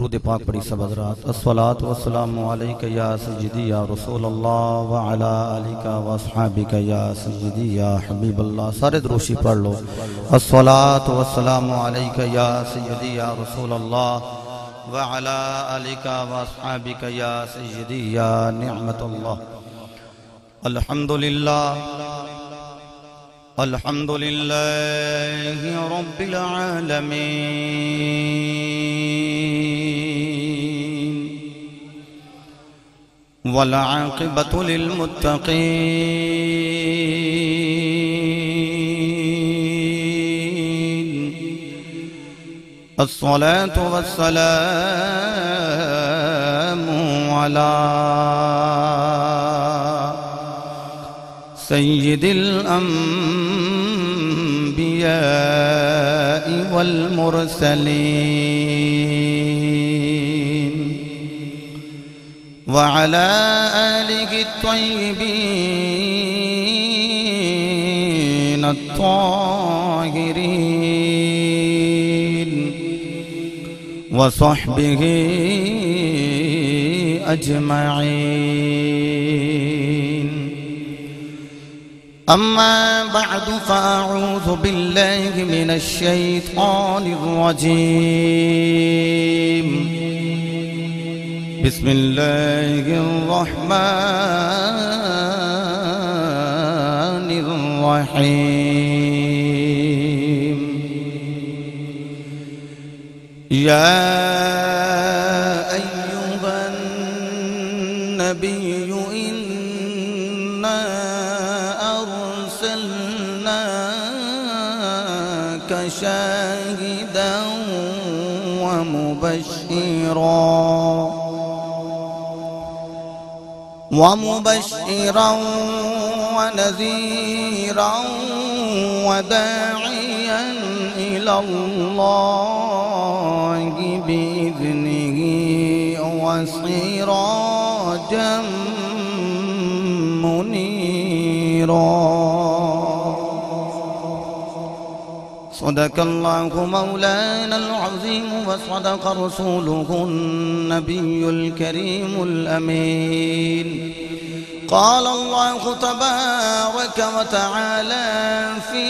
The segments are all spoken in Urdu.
درود پاک پڑھی سب حضرات. الصلاة والسلام علیکہ یا سجدی یا رسول اللہ وعلا علیکہ واصحابکہ یا سجدی یا حبیب اللہ. سارے دروشی پڑھ لو. الصلاة والسلام علیکہ یا سجدی یا رسول اللہ وعلا علیکہ واصحابکہ یا سجدی یا نعمت اللہ. الحمدللہ. الحمد لله رب العالمين والعاقبة للمتقين. الصلاة والسلام على سيد الأنبياء والمرسلين. وعلى آله الطيبين الطاهرين وصحبه أجمعين. أما بعد فأعوذ بالله من الشيطان الرجيم. بسم الله الرحمن الرحيم. يا أيها النبي إنا أرسلناك شاهدا ومبشرا. ومبشرا ونذيرا وداعيا إلى الله بإذنه وسراجا منيرا. صدق الله مولانا العظيم وصدق رسوله النبي الكريم الأمين. قال الله تبارك وتعالى في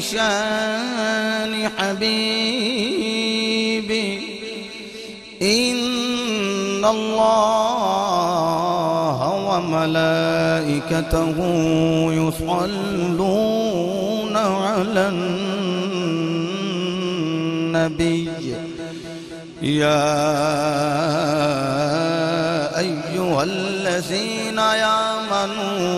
شان حبيبي إن الله وملائكته يصلون على النبي يا أيها الذين آمنوا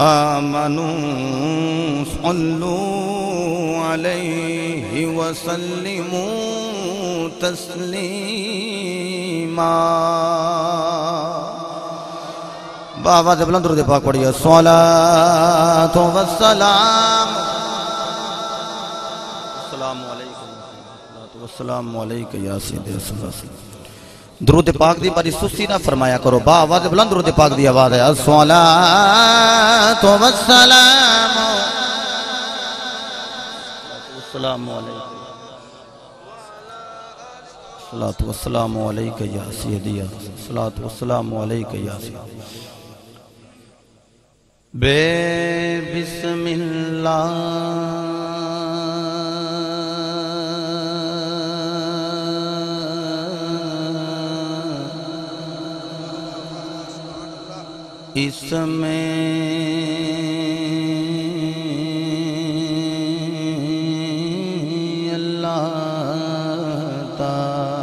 آمنوا صلوا عليه وسلموا تسليما. بابا بلند درود پاک پڑھیے الصلاة والسلام والسلام علیکم یا سیدی صلی اللہ. علیہ وسلم درود پاک دی بڑی سستی نہ فرمایا کرو، با آواز بلند درود پاک دی آواز ہے۔ الصلاة والسلام. السلام علیکم. الصلاة والسلام علیکم یا سیدی الصلاة والسلام علیکم یا سیدی بے بسم اللہ. اس میں اللہ تعالی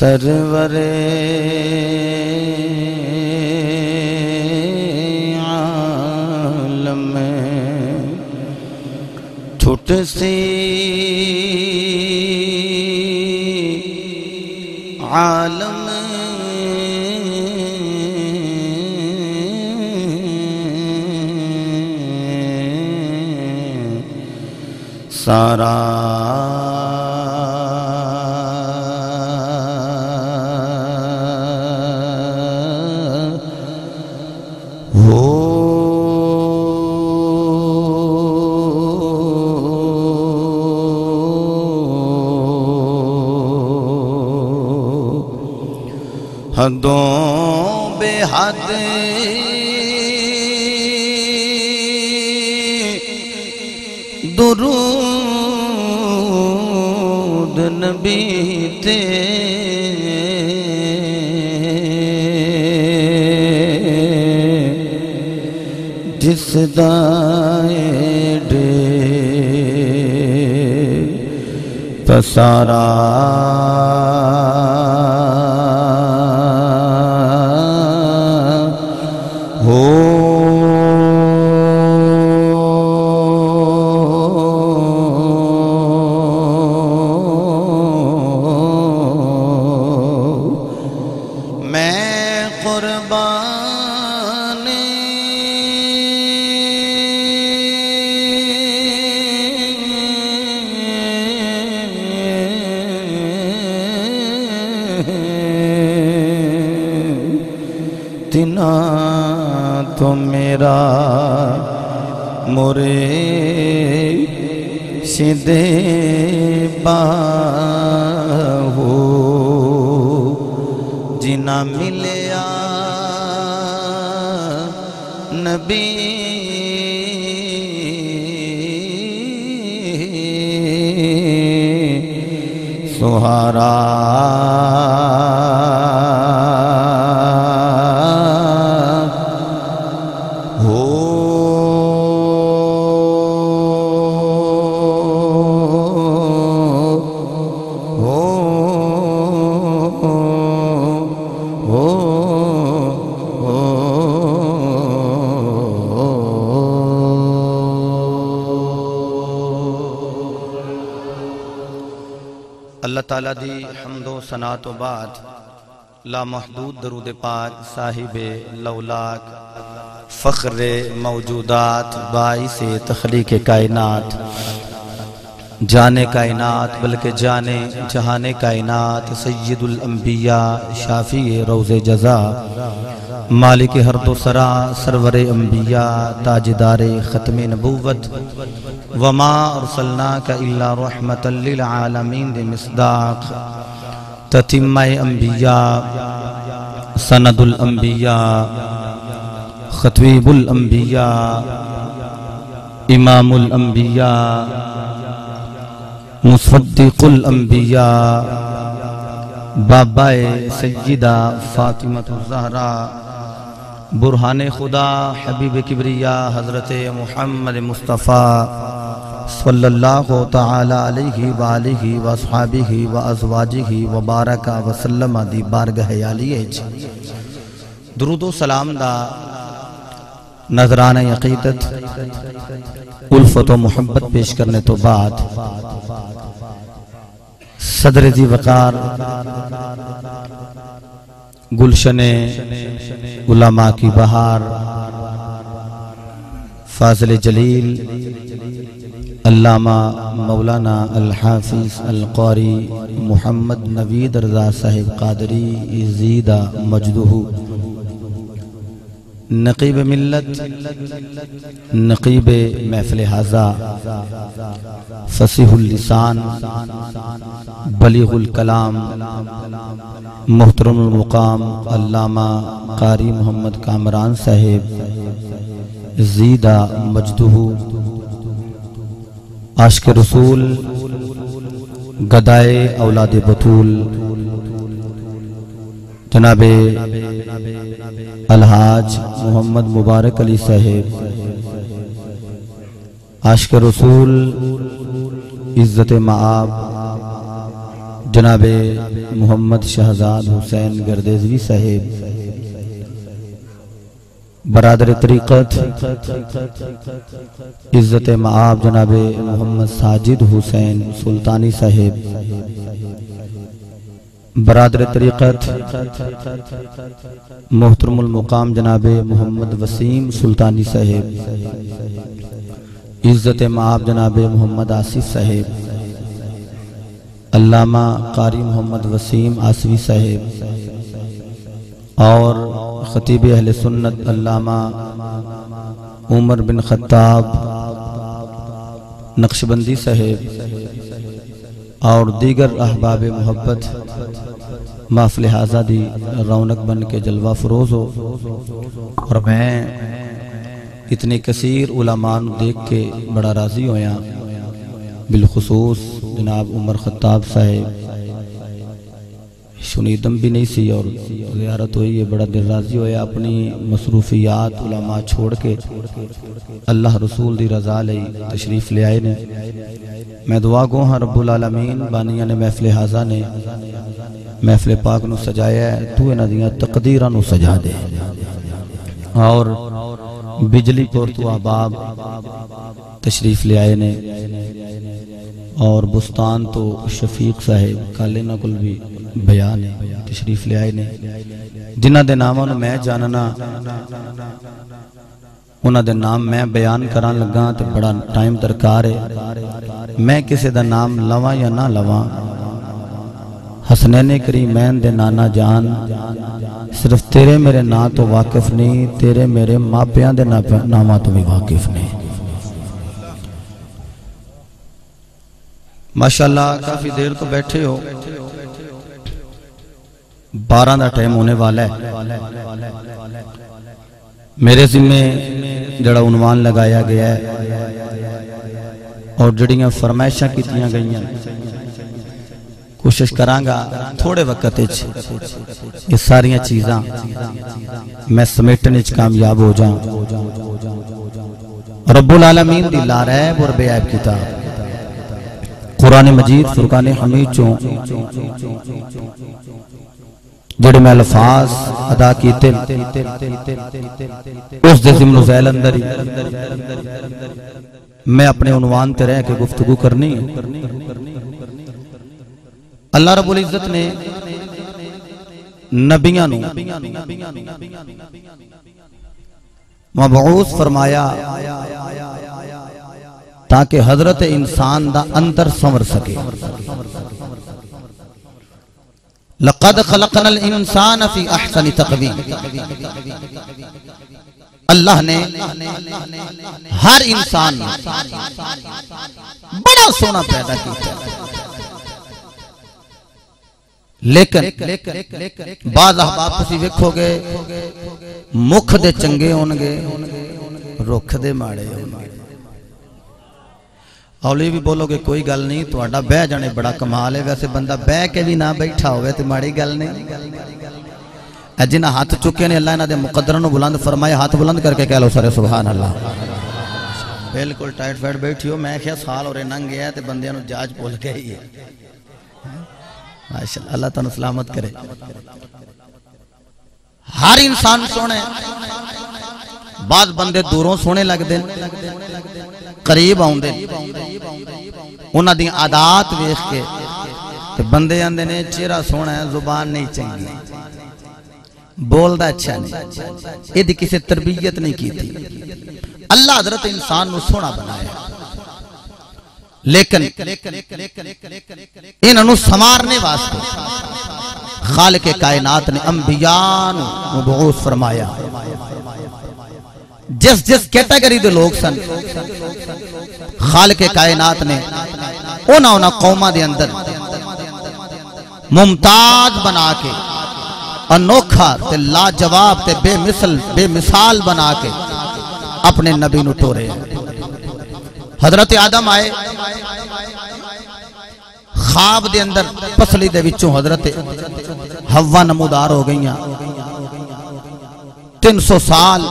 سرور عالم چھٹ سی عالم سارا حدوں بے حد۔ درود نبی تے۔ جس دائے ڈے۔ تسارا تنا تو میرا مورے سیدھے ہو جنا ملیا نبی سہارا تعالی دی حمد و سنات و بعد لا محدود درود پاک صاحب لولاک فخر موجودات باعث تخلیق کائنات جانے کائنات بلکہ جانے جہان کائنات، سید الانبیاء، شافی روز جزا مالک حرد و سرا، سرور انبیاء، تاجدار ختم نبوت، وما ارسلناک الا رحمت للعالمین دی مصداق۔ تتمہ انبیاء، سند الانبیاء خطویب الانبیاء، امام الانبیاء، مصدق الانبیاء بابا سیدہ فاطمہ الزہرہ برہان خدا، حبیب کبریہ حضرت محمد مصطفیٰ صلی اللہ تعالی علیہ وآلہ وصحابہ وازواجہ وبارکہ وسلم دی بارگہ علیہ درود و سلام دا نظران یقیدت الفت و محبت پیش کرنے تو بعد۔ صدر دی وقار گلشن علماء کی بہار، فاضل جلیل، علامہ مولانا الحافظ القاری محمد نوید رضا صاحب قادری، زیدہ مجدہ نقیب ملت، نقیب محفل حضا فصیح اللسان، بلیغ الکلام، محترم المقام، علامہ قاری محمد کامران صاحب، زیدہ مجدہ، عاشق رسول، گدائے اولاد بطول جناب الحاج محمد مبارک علی صاحب، عاشق رسول، عزت معاب، جناب محمد شہزاد حسین گردیزوی صاحب، برادر طریقت، عزت معاب جناب محمد ساجد حسین سلطانی صاحب برادر طریقت، محترم المقام جناب محمد وسیم سلطانی صاحب، عزت معاب جناب محمد آصف صاحب، علامہ قاری محمد وسیم آصفی صاحب، اور خطیب اہل سنت علامہ عمر بن خطاب، نقشبندی صاحب، اور دیگر احباب محبت محفل آزادی رونق بن کے جلوہ فروز ہو۔ اور میں اتنے کثیر علماء دیکھ کے بڑا راضی ہویا۔ بالخصوص جناب عمر خطاب صاحب۔ شنیدم بھی نہیں سی اور زیارت ہوئی ہے بڑا دل راضی ہویا۔ اپنی مصروفیات علماء چھوڑ کے اللہ رسول دی رضا لئی تشریف لے آئے نے۔ میں دعا گو ہاں رب العالمین، بانیاں نے، محفل حاضر نے۔ محفل پاک نو سجایا ہے، تو انہ دیاں تقدیرہ نو سجا دے۔ اور بجلی پور تو آباب تشریف لے آئے نے۔ اور بستان تو شفیق صاحب کالے نہ کل بھی بیان ہے، تشریف لے آئے نے۔ جنہ دے ناموں نے میں جاننا انہ دے نام میں بیان کران لگا تو بڑا ٹائم درکار ہے۔ میں کسی دا نام لواں یا نہ لواں حسنین کریمین دے نانا جان، صرف تیرے میرے نا تو واقف نہیں، تیرے میرے ماں پیاں دے نامہ تو بھی واقف نہیں۔ ماشاءاللہ، کافی دیر تو بیٹھے ہو۔ بارہ دا ٹائم ہونے والا ہے۔ میرے ذمہ جڑا عنوان لگایا گیا ہے اور جڑیاں فرمائشاں کیتیاں گئی ہیں کوشش کرانگا، تھوڑے وقت اچھ یہ ساریاں چیزاں میں سمیٹن اچھ کامیاب ہو جاؤں۔ رب العالمین دی لارائب اور بے عیب کتاب۔ قرآن مجید، فرقان حمید چوں۔ جڑے میں الفاظ ادا کیتے اس دے ضمن زیل اندر میں اپنے عنوان تے رہ کے گفتگو کرنی ہے۔ اللہ رب العزت نے نبیاں نو مبعوث فرمایا تاکہ حضرت انسان دا اندر سمر سکے۔ لقد خلقنا الانسان فی احسن تقویم۔ اللہ نے ہر انسان بڑا سونا پیدا کیا لیکن بعض احباب تسی ویکھو گے مکھ دے چنگے ہونگے، رکھ دے ماڑے ہونگے۔ اولی بھی بولو گے، کوئی گل نہیں تو اڈا بہ جانے بڑا کمال ہے۔ ویسے بندہ بہ کے بھی نہ بیٹھا ہوئے تو ماڑی گل نہیں۔ جنہ ہاتھ چکے نے، اللہ انہ دے مقدرن بلند فرمائے، ہاتھ بلند کر کے کہہ لو سارے سبحان اللہ۔ بلکل ٹائٹ فیٹ بیٹھی ہو، میں کیا سال اور ننگ گیا ہے تو بندیاں نو جاج بول گئی ہے۔ ماشاءاللہ، اللہ تعالیٰ سلامت کرے۔ ہر انسان سونے، بعض بندے دوروں سونے لگ دیں قریب آؤں دیں انہاں دی عادات ویخ کے کہ بندے اندے نے چیرہ سونا ہے، زبان نہیں چنگی۔ بول دا اچھا نہیں۔ یہ دی کسی تربیت نہیں کی تھی۔ اللہ حضرت انسان نو سونا بنایا۔ لیکن انہوں سمارنے واسطے خالق کائنات نے انبیاء مبعوث فرمایا۔ جس جس کیٹیگری دے لوگ سن، خالق کائنات نے اونا اونا قومہ دے اندر ممتاز بنا کے، انوکھا تے لا جواب تے بے مثل، بے مثال بنا کے اپنے نبی نو ٹورے۔ ہیں حضرت آدم آئے، خواب دے اندر پسلی دے وچوں حضرت ہوا نمودار ہو گئی تین سو سال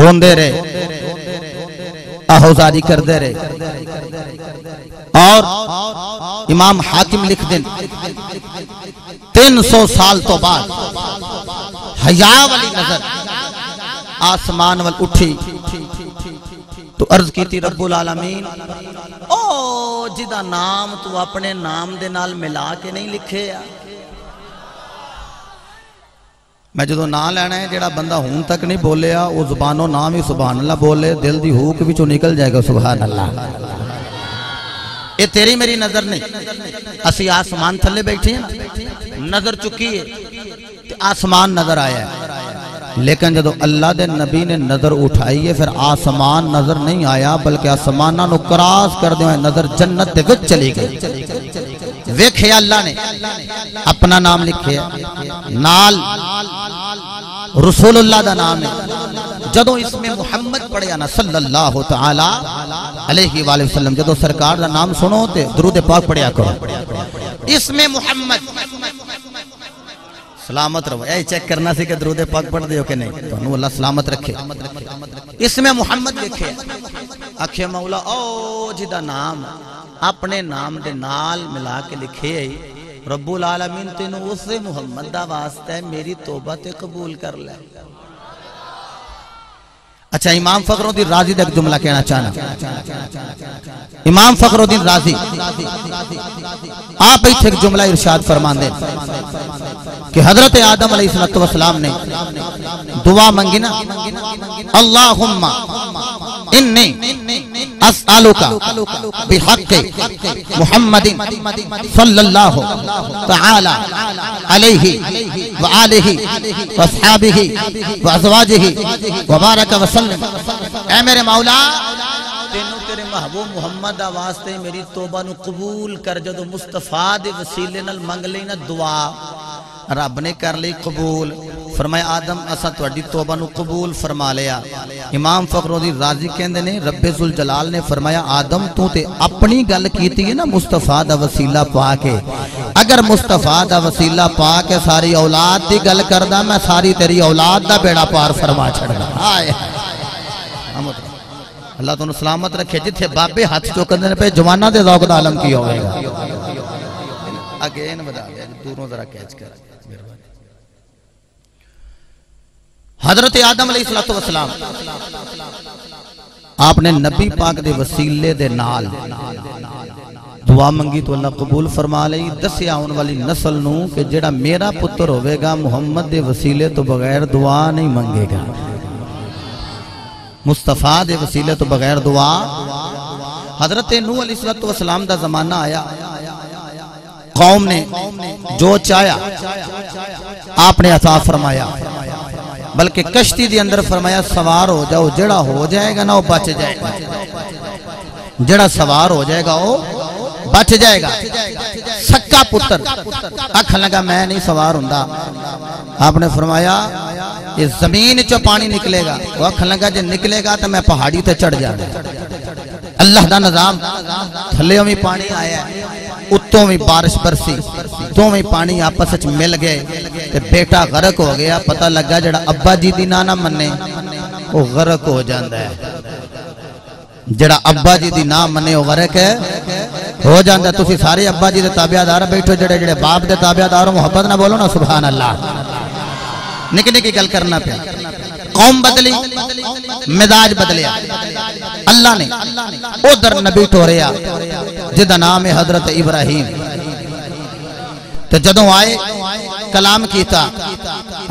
روندے رہے، آہوزاری کر دے رہے۔ اور امام حاکم لکھ دیں تین سو سال تو بعد حیاء والی نظر آسمان وال اٹھی۔ تو عرض کی تھی رب العالمین، او جدہ نام تو اپنے نام دے نال ملا کے نہیں لکھے۔ یا میں جدو نام لینا ہے جڑا بندہ ہون تک نہیں بولے وہ زبانوں نام ہی سبحان اللہ بولے، دل دی ہوک بھی چو نکل جائے گا، سبحان اللہ۔ یہ تیری میری نظر نہیں۔ اسی آسمان تھلے بیٹھے ہیں۔ نظر چکی ہے آسمان نظر آیا ہے۔ لیکن جدو اللہ دے نبی نے نظر اٹھائی ہے، پھر آسمان نظر نہیں آیا، بلکہ آسمانہ نو کراس کر دے نظر جنت دے وچ چلی گئی۔ ویکھے اللہ نے، اپنا نام لکھے، نال رسول اللہ دا نام ہے۔ جدو اس میں محمد پڑھیا نا، صلی اللہ تعالی علیہ وآلہ وسلم، جدو سرکار دا نام سنو تے درود پاک پڑھیا کرو۔ اس میں محمد سلامت رہو۔ اے چیک کرنا سی کہ درود پاک پڑھ دیو کہ نہیں۔ تو انہوں اللہ سلامت رکھے۔ اس میں محمد لکھے اکھے مولا، او جی جدہ نام۔ اپنے نام دے نال ملا کے لکھے رب العالمین، تینوں اسے محمد دا واسطہ ہے۔ میری توبہ تے قبول کر لے۔ اچھا امام فخر الدین رازی ایک جملہ کہنا چاہنا۔ امام فخر الدین رازی آپ ایک جملہ ارشاد فرمان دیں کہ حضرت آدم علیہ السلام نے دعا منگی نا، اللہم انی اسألوکا بحق محمد صلی اللہ تعالی علیہ وآلہ واصحابہ وازواجہ وبارک وسلم۔ اے میرے مولا تینوں تیرے محبوب محمد واسطے میری توبہ نو قبول کر، جدو مصطفیٰ دے وسیلے نال منگ لینا دعا۔ رب نے کر لی قبول۔ فرمایا، آدم، اسا توڑی توبہ نو قبول فرما لیا۔ امام فقر دی راضی کہندے نے، رب ذوالجلال نے فرمایا، آدم، تو تے اپنی گل کیتی ہے نا مصطفیٰ دا وسیلہ پا کے اگر مصطفیٰ دا وسیلہ پا کے ساری اولاد دی گل کردہ میں ساری تیری اولاد دا بیڑا پار فرما چھڑ گا اللہ تو سلامت رکھے، جتھے بابے ہاتھ چوکندے پہ جوانہ دے ذوق دا عالم کی ہوئے گا؟ اگین بدا دیا دوروں ذرا کیچ کر۔ حضرت آدم علیہ السلام آپ نے نبی پاک دے وسیلے دے نال دعا منگی تو اللہ قبول فرما لئی دسیا آن والی نسل نو کہ جڑا میرا پتر ہوئے گا، محمد دے وسیلے تو بغیر دعا نہیں منگے گا۔ مصطفیٰ دے وسیلے تو بغیر دعا۔ حضرت نو علیہ السلام دا زمانہ آیا، قوم نے جو چاہیا، آپ نے عطا فرمایا۔ بلکہ کشتی دی اندر فرمایا سوار ہو جاؤ، جڑا ہو جائے گا نا وہ بچ جائے گا۔ جڑا سوار ہو جائے گا وہ بچ جائے گا۔ سکا پتر۔ اکھ لگا، میں نہیں سوار ہوں آپ نے فرمایا اس زمین چو پانی نکلے گا؟ وہ اکھ لگا جب نکلے گا تو میں پہاڑی تے چڑھ جانا اللہ دا نظام تھلے میں پانی آیا ہے۔ اتوں میں بارش برسی تو میں پانی آپس اچھ مل گئے تے بیٹا غرق ہو گیا، پتہ لگا جڑا ابا جی دی نانا مننے وہ غرق ہو جاندہ ہے۔ جڑا ابا جی دی نام مننے وہ غرق ہے۔ ہو جاندہ تسی سارے ابا جی دے تابعہ بیٹھو، جڑے جڑے باپ دے تابعہ محبت نہ بولو نا، سبحان اللہ۔ نکی نکی گل کرنا پہ قوم بدلی، مزاج بدلیا اللہ نے ادھر نبی ٹوریا جدہ نام حضرت ابراہیم۔ تو جدوں آئے، کلام کیتا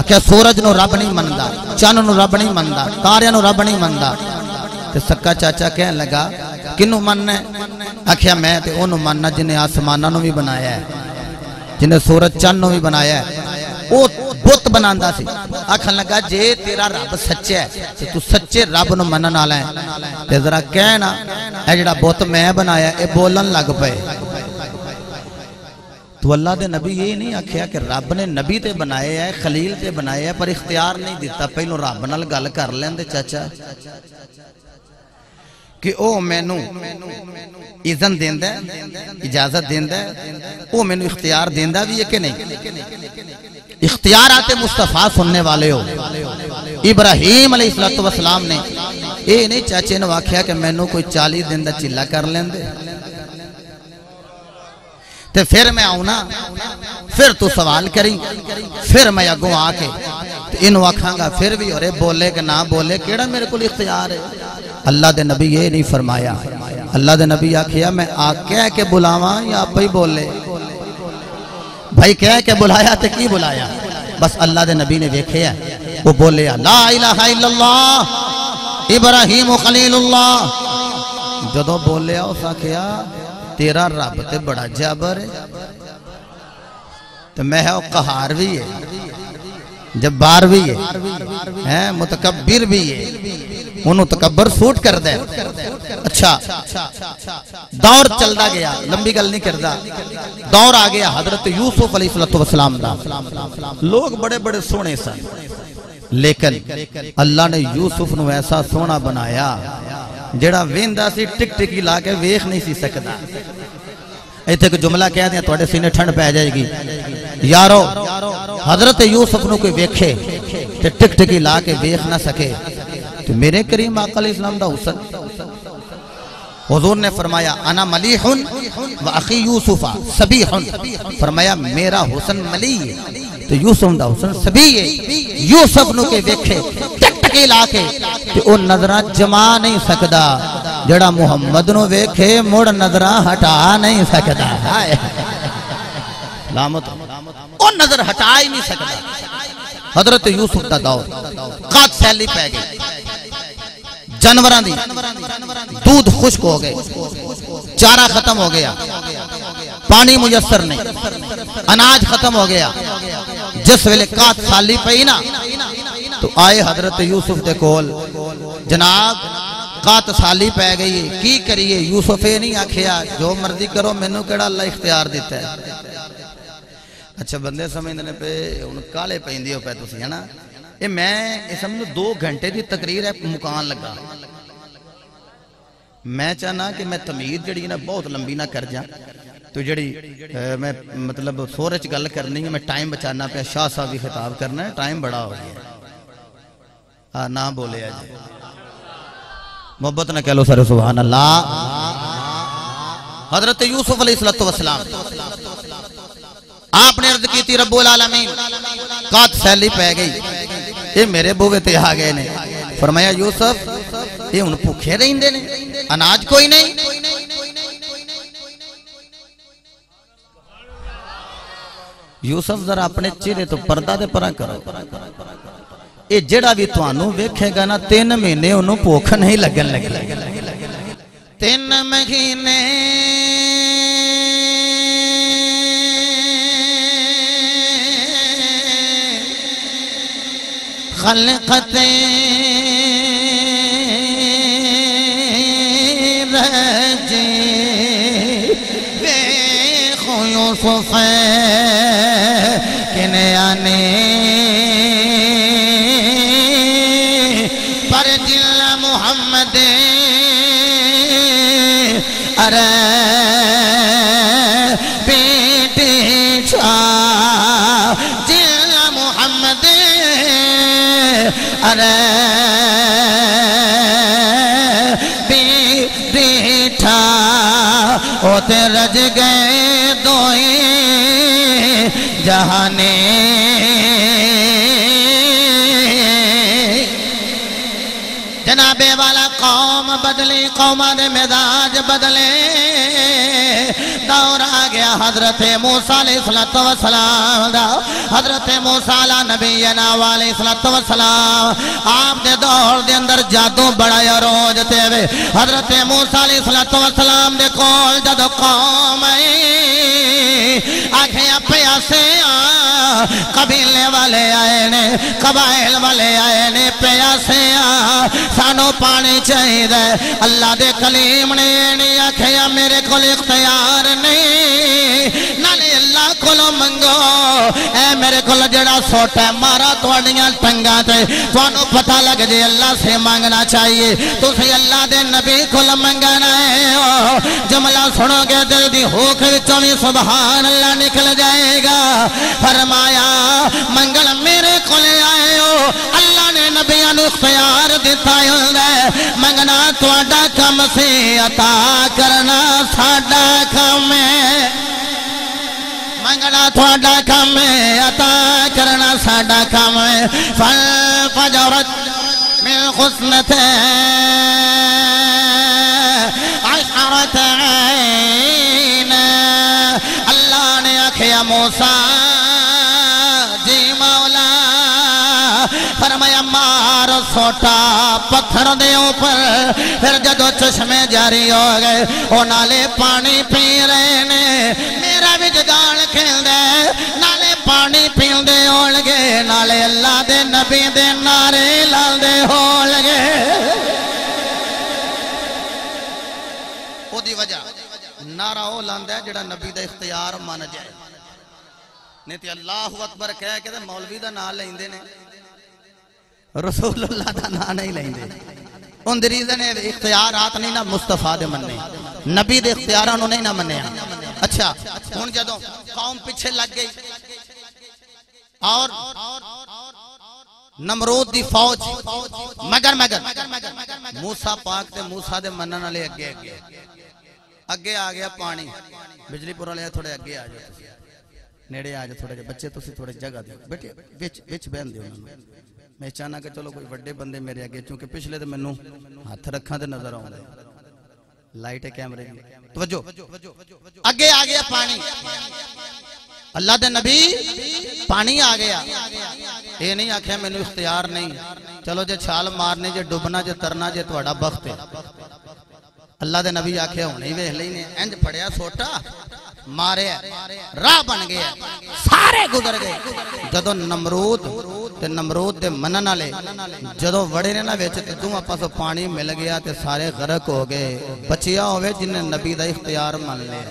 کہ سورج نو رب نہیں مندہ چن نو رب نہیں مندہ تاریا نو رب نہیں مندہ تو سکا چاچا کہنے لگا کنو مننے اکھیا میں تے انو مننا جنہیں آسمانہ نو بھی بنایا ہے، جنہیں سورج چن نو بھی بنایا ہے۔ وہ بت بناندا سی۔ آکھن لگا جے تیرا رب سچا ہے تے تو سچے رب نو منن والا ہے۔ تے ذرا کہنا اے جڑا بت میں بنایا، اے بولن لگ پئے۔ تو اللہ دے نبی یہ نہیں آکھیا کہ رب نے نبی تے بنائے ہے، خلیل تے بنائے ہے، پر اختیار نہیں دیتا۔ پہلو رب نال گل کر لیندے چاچا۔ کہ او مینو اذن دیندہ ہے، اجازت دیندہ ہے، او مینو اختیار دیندہ بھی ہے کہ نہیں؟ اختیارات مصطفیٰ سننے والے ہو۔ ابراہیم علیہ السلام نے اے نہیں، چاچے نے واقعہ کہ مینو کوئی چالی دن دا چلا کر لیں دے تے پھر میں آؤں نا، پھر تو سوال کریں پھر میں اگوں آ کے ان واکھاں گا، پھر بھی اور بولے کہ نہ بولے، کیڑا میرے کو اختیار ہے؟ اللہ دے نبی یہ نہیں فرمایا۔ اللہ دے نبی آکھیا، میں آ کہہ کے بلاواں یا آپ ہی بولے؟ بھائی کہہ کے بلایا تے کی بلایا؟ بس اللہ دے نبی نے دیکھے ہے، وہ بولے، لا الہ الا اللہ، ابراہیم خلیل اللہ۔ جدو بولے، اس آکھیا، تیرا رب تے بڑا جابر ہے۔ تو میں ہے، وہ قہار بھی ہے۔ جبار بھی ہے متکبر بھی ہے، انہوں تکبر سوٹ کر دے اچھا دور چل گیا، لمبی گل نہیں کردہ دور آ گیا حضرت یوسف علیہ السلام دا۔ لوگ بڑے بڑے سونے سن۔ لیکن اللہ نے یوسف نو ایسا سونا بنایا جڑا ویندہ سی، ٹک ٹکی لا کے ویخ نہیں سی سکتا ایتھے کہ جملہ کہہ دیا توڑے سینے ٹھنڈ پہ جائے گی۔ یارو حضرت یوسف نو کوئی ویکھے تے ٹک ٹکی لا کے ویخ نہ سکے۔ تو میرے کریم آقا علیہ السلام دا حسن۔ حضور نے فرمایا، انا ملیحن و اخی یوسفا سبیحن فرمایا، میرا حسن ملی ہے۔ تو یوسف دا حسن سبی ہے۔ یوسف نو کے ویکھے، ٹک ٹکی لا کے۔ تو او نظرہ جما نہیں سکدا۔ جڑا محمد نو ویکھے، مڑ نظرہ ہٹا نہیں سکدا۔ ہائے۔ لامت او نظر ہٹا ہی نہیں سکدا حضرت یوسف دا دور۔ قات سیلی پہ گئی جنوران دی۔ دودھ خوشک ہو گئے۔ چارہ ختم ہو گیا۔ پانی میسر نہیں۔ اناج ختم ہو گیا۔ جس ویلے کات سالی پئی نا، تو آئے حضرت یوسف دے کول۔ جناب کات سالی پہ گئی کی کریے؟ یوسف نہیں آکھیا، جو مرضی کرو مینو کیڑا اللہ اختیار دیتا ہے؟ اچھا بندے سمجھنے پہ ان کالے پہندی ہو پہ تو سی ہے نا؟ یہ میں اس سمجھو دو گھنٹے دی تقریر ہے، مکان لگا۔ میں چاہنا کہ میں تمید جڑی نا، بہت لمبی نہ کر جا تو جڑی میں مطلب سورج گل کرنی ہے، میں ٹائم بچانا پہ شاہ صاحب بھی خطاب کرنا ہے، ٹائم بڑا ہو گیا۔ نہ بولے آجے محبت نہ کہہ لو سر سبحان اللہ۔ حضرت یوسف علیہ السلام آپ نے عرض کی تھی رب العالمین کات سیلی پہ گئی۔ یہ میرے بوگے تے آگئے نے۔ فرمایا، یوسف، یہ ان پوکھے رہیں دے نے۔ اناج کوئی نہیں۔ یوسف ذرا اپنے چیرے تو پردہ دے پرہ کرو۔ یہ جڑا بھی تو ویکھے گا نا، تین مہینے انہوں پوکھ نہیں لگن لگے۔ تین مہینے خلقت رجی بے خیوصف کنیانے پر جل محمد ارے ارے بیٹھا ہوتے رج گئے دوئے جہانے۔ جناب والا قوم بدلی قومان مزاج بدلے۔ دور آ گیا حضرت موسیٰ علیہ السلام دا۔ حضرت موسیٰ علیہ نبینا علیہ السلام آپ دے دور دے اندر جادو بڑا یا روج تے وے۔ حضرت موسیٰ علیہ السلام دے کول جد قوم آئی، آنکھیں پیاسے آ، قبیلے والے آئے نے، قبائل والے آئے نے پیاسے آ۔ سانو پانی چاہی دے اللہ دے کلیم نے نہیں آنکھیں میرے کل اختیار نہیں نالے اللہ کلو منگو۔ اے میرے کو جڑا سوٹا ہے، مارا توڑیاں ٹنگا تے۔ توانو پتہ لگ جے اللہ سے مانگنا چاہیے۔ تو سی اللہ دے نبی کو منگنا ہے۔ جملہ سنو گے، دل دی ہوک چوی سبحان اللہ نکل جائے گا۔ فرمایا، منگل میرے کو آئے ہو۔ اللہ نے نبیاں نو اختیار دیتا ہے۔ منگنا توڑا کم سے عطا ڊا ڪم مان ڪم ته ਫਜਰਤ ساڏا ڪم اورتس نه ਅੱਲਾ ਨੇ ਆਖਿਆ ਮੂਸਾ ਜੀ ਮੌਲਾ ਫਰਮਾਇਆ ਮਾਰ ਸੋਟਾ پتھر دے اوپر پھر جدو چشمے جاری ہو گئے وہ نالے پانی پی رہے نے میرا بھی جدان کھل دے نالے پانی پیل دے ہو لگے نالے اللہ دے نبی دے نارے لال دے ہو لگے او دی وجہ نارا او لاندہ ہے جڑا نبی دا اختیار مان جائے نہیں تے اللہ اکبر کہہ کے مولوی دا نام لیندے نے رسول اللہ دا نام نہیں لیندے ان دریزے نے اختیارات نہیں نہ مصطفیٰ دے مننے نبی دے اختیارانوں نہیں نہ مننے اچھا ہن جدوں قوم پیچھے لگ گئی اور نمرود دی فوج مگر مگر موسیٰ پاک تے موسیٰ دے منن والے اگے اگے اگے آ گیا پانی بجلی پور والے تھوڑے اگے آ نیڑے آ تھوڑے جے بچے تسی تھوڑے جگہ دیو بیٹھے وچ وچ بہن دیو میں چاہنا کہ چلو کوئی وڈے بندے میرے اگے، چونکہ پچھلے تے مینوں ہاتھ رکھاں تے نظر آؤں لائٹ ہے کیمرے دی۔ توجہ۔ اگے آ گیا پانی۔ اللہ دے نبی پانی آ گیا۔ یہ نہیں آکھیا مینوں اختیار نہیں۔ چلو جے چھال مارنے، جے ڈبنا، جے ترنا، جے تہاڈا بخت ہے۔ اللہ دے نبی آکھیا ہونے ہی ویکھ لینے، انج پھڑیا سوٹا۔ مارے، راہ بن گیا سارے گزر گئے۔ جدو نمرود تے نمرود دے منن والے جدو وڑے نے نا وچ تے دوواں پاسوں پانی مل گیا تے سارے غرق ہو گئے، بچیا ہوئے جن نے نبی دا اختیار مان لیا۔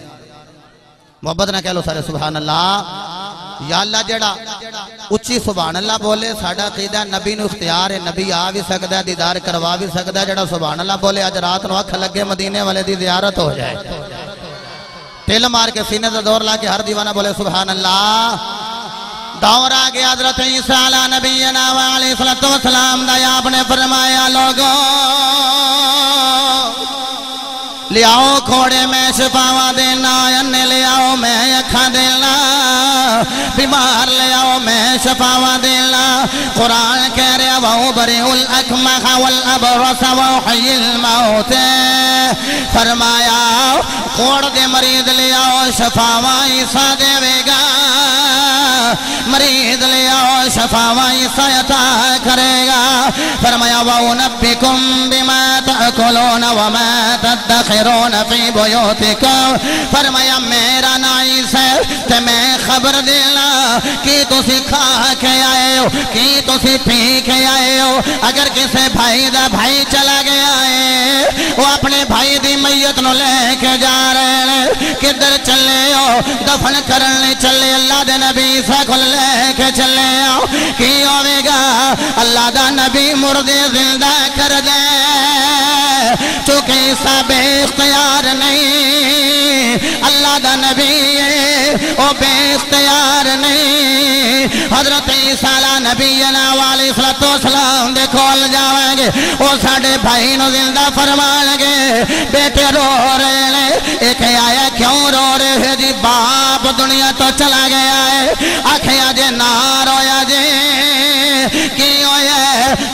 محبت نہ کہہ لو سارے سبحان اللہ یا اللہ جڑا اچھی سبحان اللہ بولے ساڑا قیدہ نبی نو اختیار ہے، نبی آ بھی سکتا ہے، دیدار کروا بھی سکتا ہے جڑا سبحان اللہ بولے، آج رات نو اکھ لگے مدینے والے دی زیارت ہو جائے۔ تیل مار کے سینے سے دور لا کے ہر دیوانہ بولے سبحان اللہ دور آگے حضرت عیسیٰ علیہ نبینا و علیہ السلام دا آپ نے فرمایا لوگوں لیاؤ کھوڑے میں شفاوہ دینا اننے لیاؤ میں اکھا دینا۔ بیمار لیاؤ میں شفاوہ دینا۔ قرآن کہہ رہا وہو بری الاکمہ والابرس وحی الموت. فرمایا کھوڑ دے مرید لیاؤ شفاوہ عیسیٰ دے گا۔ مرید لیاؤ شفاوہ عیسیٰ عطا کرے گا۔ فرمایا وَأُنَبِّكُمْ بِمَا تَأْكُلُونَ وَمَا تَدَّخِرُونَ فِي بُيُوتِكُمْ۔ فرمایا، میرا نائس ہے تے میں خبر دینا، کی تو سی کھا کے آئے ہو، کی تو سی پی کے آئے ہو۔ اگر کسے بھائی دا بھائی چلا گیا ہے، وہ اپنے بھائی دی میت نو لے کے جا رہے ہیں۔ کدھر چلے ہو؟ دفن کرنے چلے، اللہ دے نبی سکھل لے کے چلے آؤ کی ہوئے گا؟ اللہ دا نبی مردے زندہ کر دے۔ چونکہ عیسیٰ بے اختیار نہیں؟ اللہ دا نبی ہے، او بے اختیار نہیں۔ حضرت عیسیٰ علیہ نبی والی صلات و سلام دے کھول جاویں گے، او ساڑے بھائی نو زندہ فرمان گے۔ بیٹے رو رہے ہیں ایک آیا، کیوں رو رہے ہیں جی؟ باپ دنیا تو چلا گیا ہے۔ آکھیا جے نہ رویا جے۔ کی ہوئے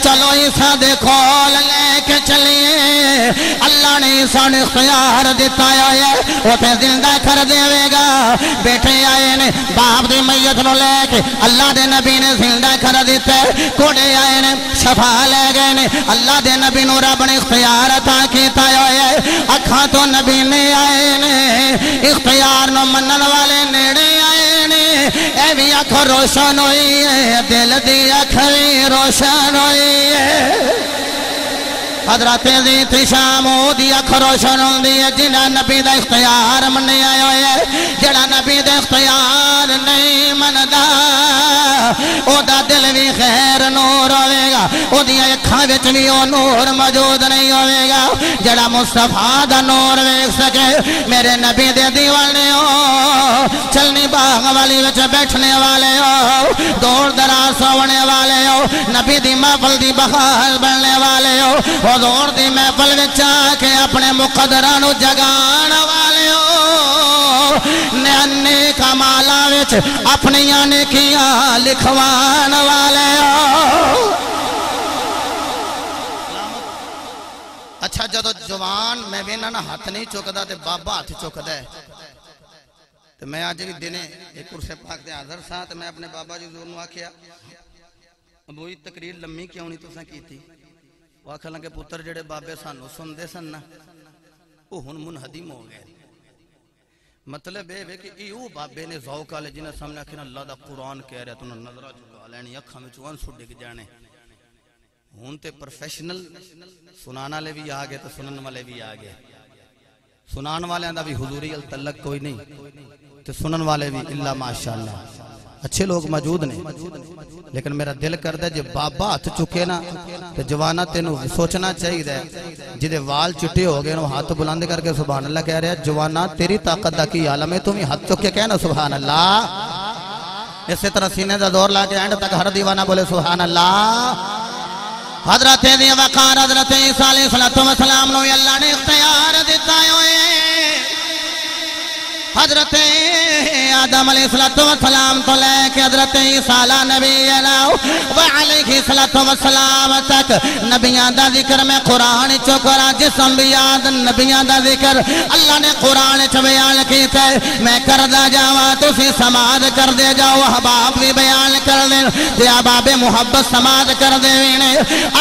چلو عیسیٰ دے چلیے اللہ نے عیسیٰ اختیار دیتا ہے وہ تے زندہ کر دے گا۔ بیٹھے آئے نے، باپ دی میت نو لے کے اللہ دے نبی نے زندہ کر دیتا ہے۔ کوڑے آئے نے شفا لے گئے نے، اللہ دے نبی نو رب نے اختیار عطا کیتا ہے اکھاں تو نبی نے آئے نے، اختیار نو منن والے نیڑے آئے نے۔ اے بھی اکھ روشن ہوئی ہے، دل دی اکھ بھی روشن ہوئی ہے۔ حضرت زیت شامو دی اخروشن ہوندی ہے جنہ نبی دا اختیار مننے آئے ہوئے جڑا نبی دا اختیار نہیں مندا او دا دل بھی خیر نور ہوئے گا او دیا اکھاں وچ بھی او نور موجود نہیں ہوئے گا جڑا مصطفیٰ دا نور ویک سکے میرے نبی دے دیوانے ہو چلنی باغ والی وچ بیٹھنے والے ہو دوڑ دراز سونے والے ہو نبی دی محفل دی بخال بننے والے ہو حضور دی محفل وچ آکے اپنے مقدرانو جگان والے ہو نیانے کمالا وچ اپنی آنے کیا لکھوان والے ہو اچھا جدو جوان میں بھی نہ ہاتھ نہیں چکتا تے بابا ہاتھ چکتا ہے۔ تو میں آج بھی دنے ایک کرسے پاک دے حاضر سا میں اپنے بابا جی زور نو آکھیا، ابو یہ تقریر لمحی کیوں نہیں تو سا کی تھی وہ آکھا پتر جڑے بابے سانو سن دے سن نا وہ ہن ہو گئے۔ مطلب ہے کہ ایو بابے نے ذوق والے جنہیں سامنے آکھنا اللہ دا قرآن کہہ رہا تو نظرہ چکا لینی، اکھاں میں چوان سو ڈگ جانے۔ ہون تے پروفیشنل سنانا لے بھی آگے تو سنن والے بھی آگے۔ سنان والے اندہ بھی حضوری التلق کوئی نہیں۔ تو سنن والے بھی اللہ ماشاءاللہ۔ اچھے لوگ موجود نے۔ لیکن میرا دل کر دے جب بابا ہاتھ چکے نا تو جوانا تینو سوچنا چاہیے دے جدے وال چٹے ہو گئے نو ہاتھ بلند کر کے سبحان اللہ کہہ رہے جوانا تیری طاقت دا کی عالم ہے تمہیں ہاتھ چکے کہنا سبحان اللہ۔ اسی طرح سینے دا دور لا کے اینڈ تک ہر دیوانہ بولے سبحان اللہ۔ حضرت دی وقار حضرت عیسیٰ علیہ السلام نو اللہ نے اختیار حضرت آدم علیہ السلام تو لے کے حضرت عیسیٰ نبی علیہ السلام تک نبیان دا ذکر میں قرآن چکرا جسم بیاد نبیان دا ذکر اللہ نے قرآن بیان کی تھے میں کردہ جاوا تو سی سماد کر دے جاؤ حباب بھی بیان کر دے دے عباب محبت سماد کر دے وینے۔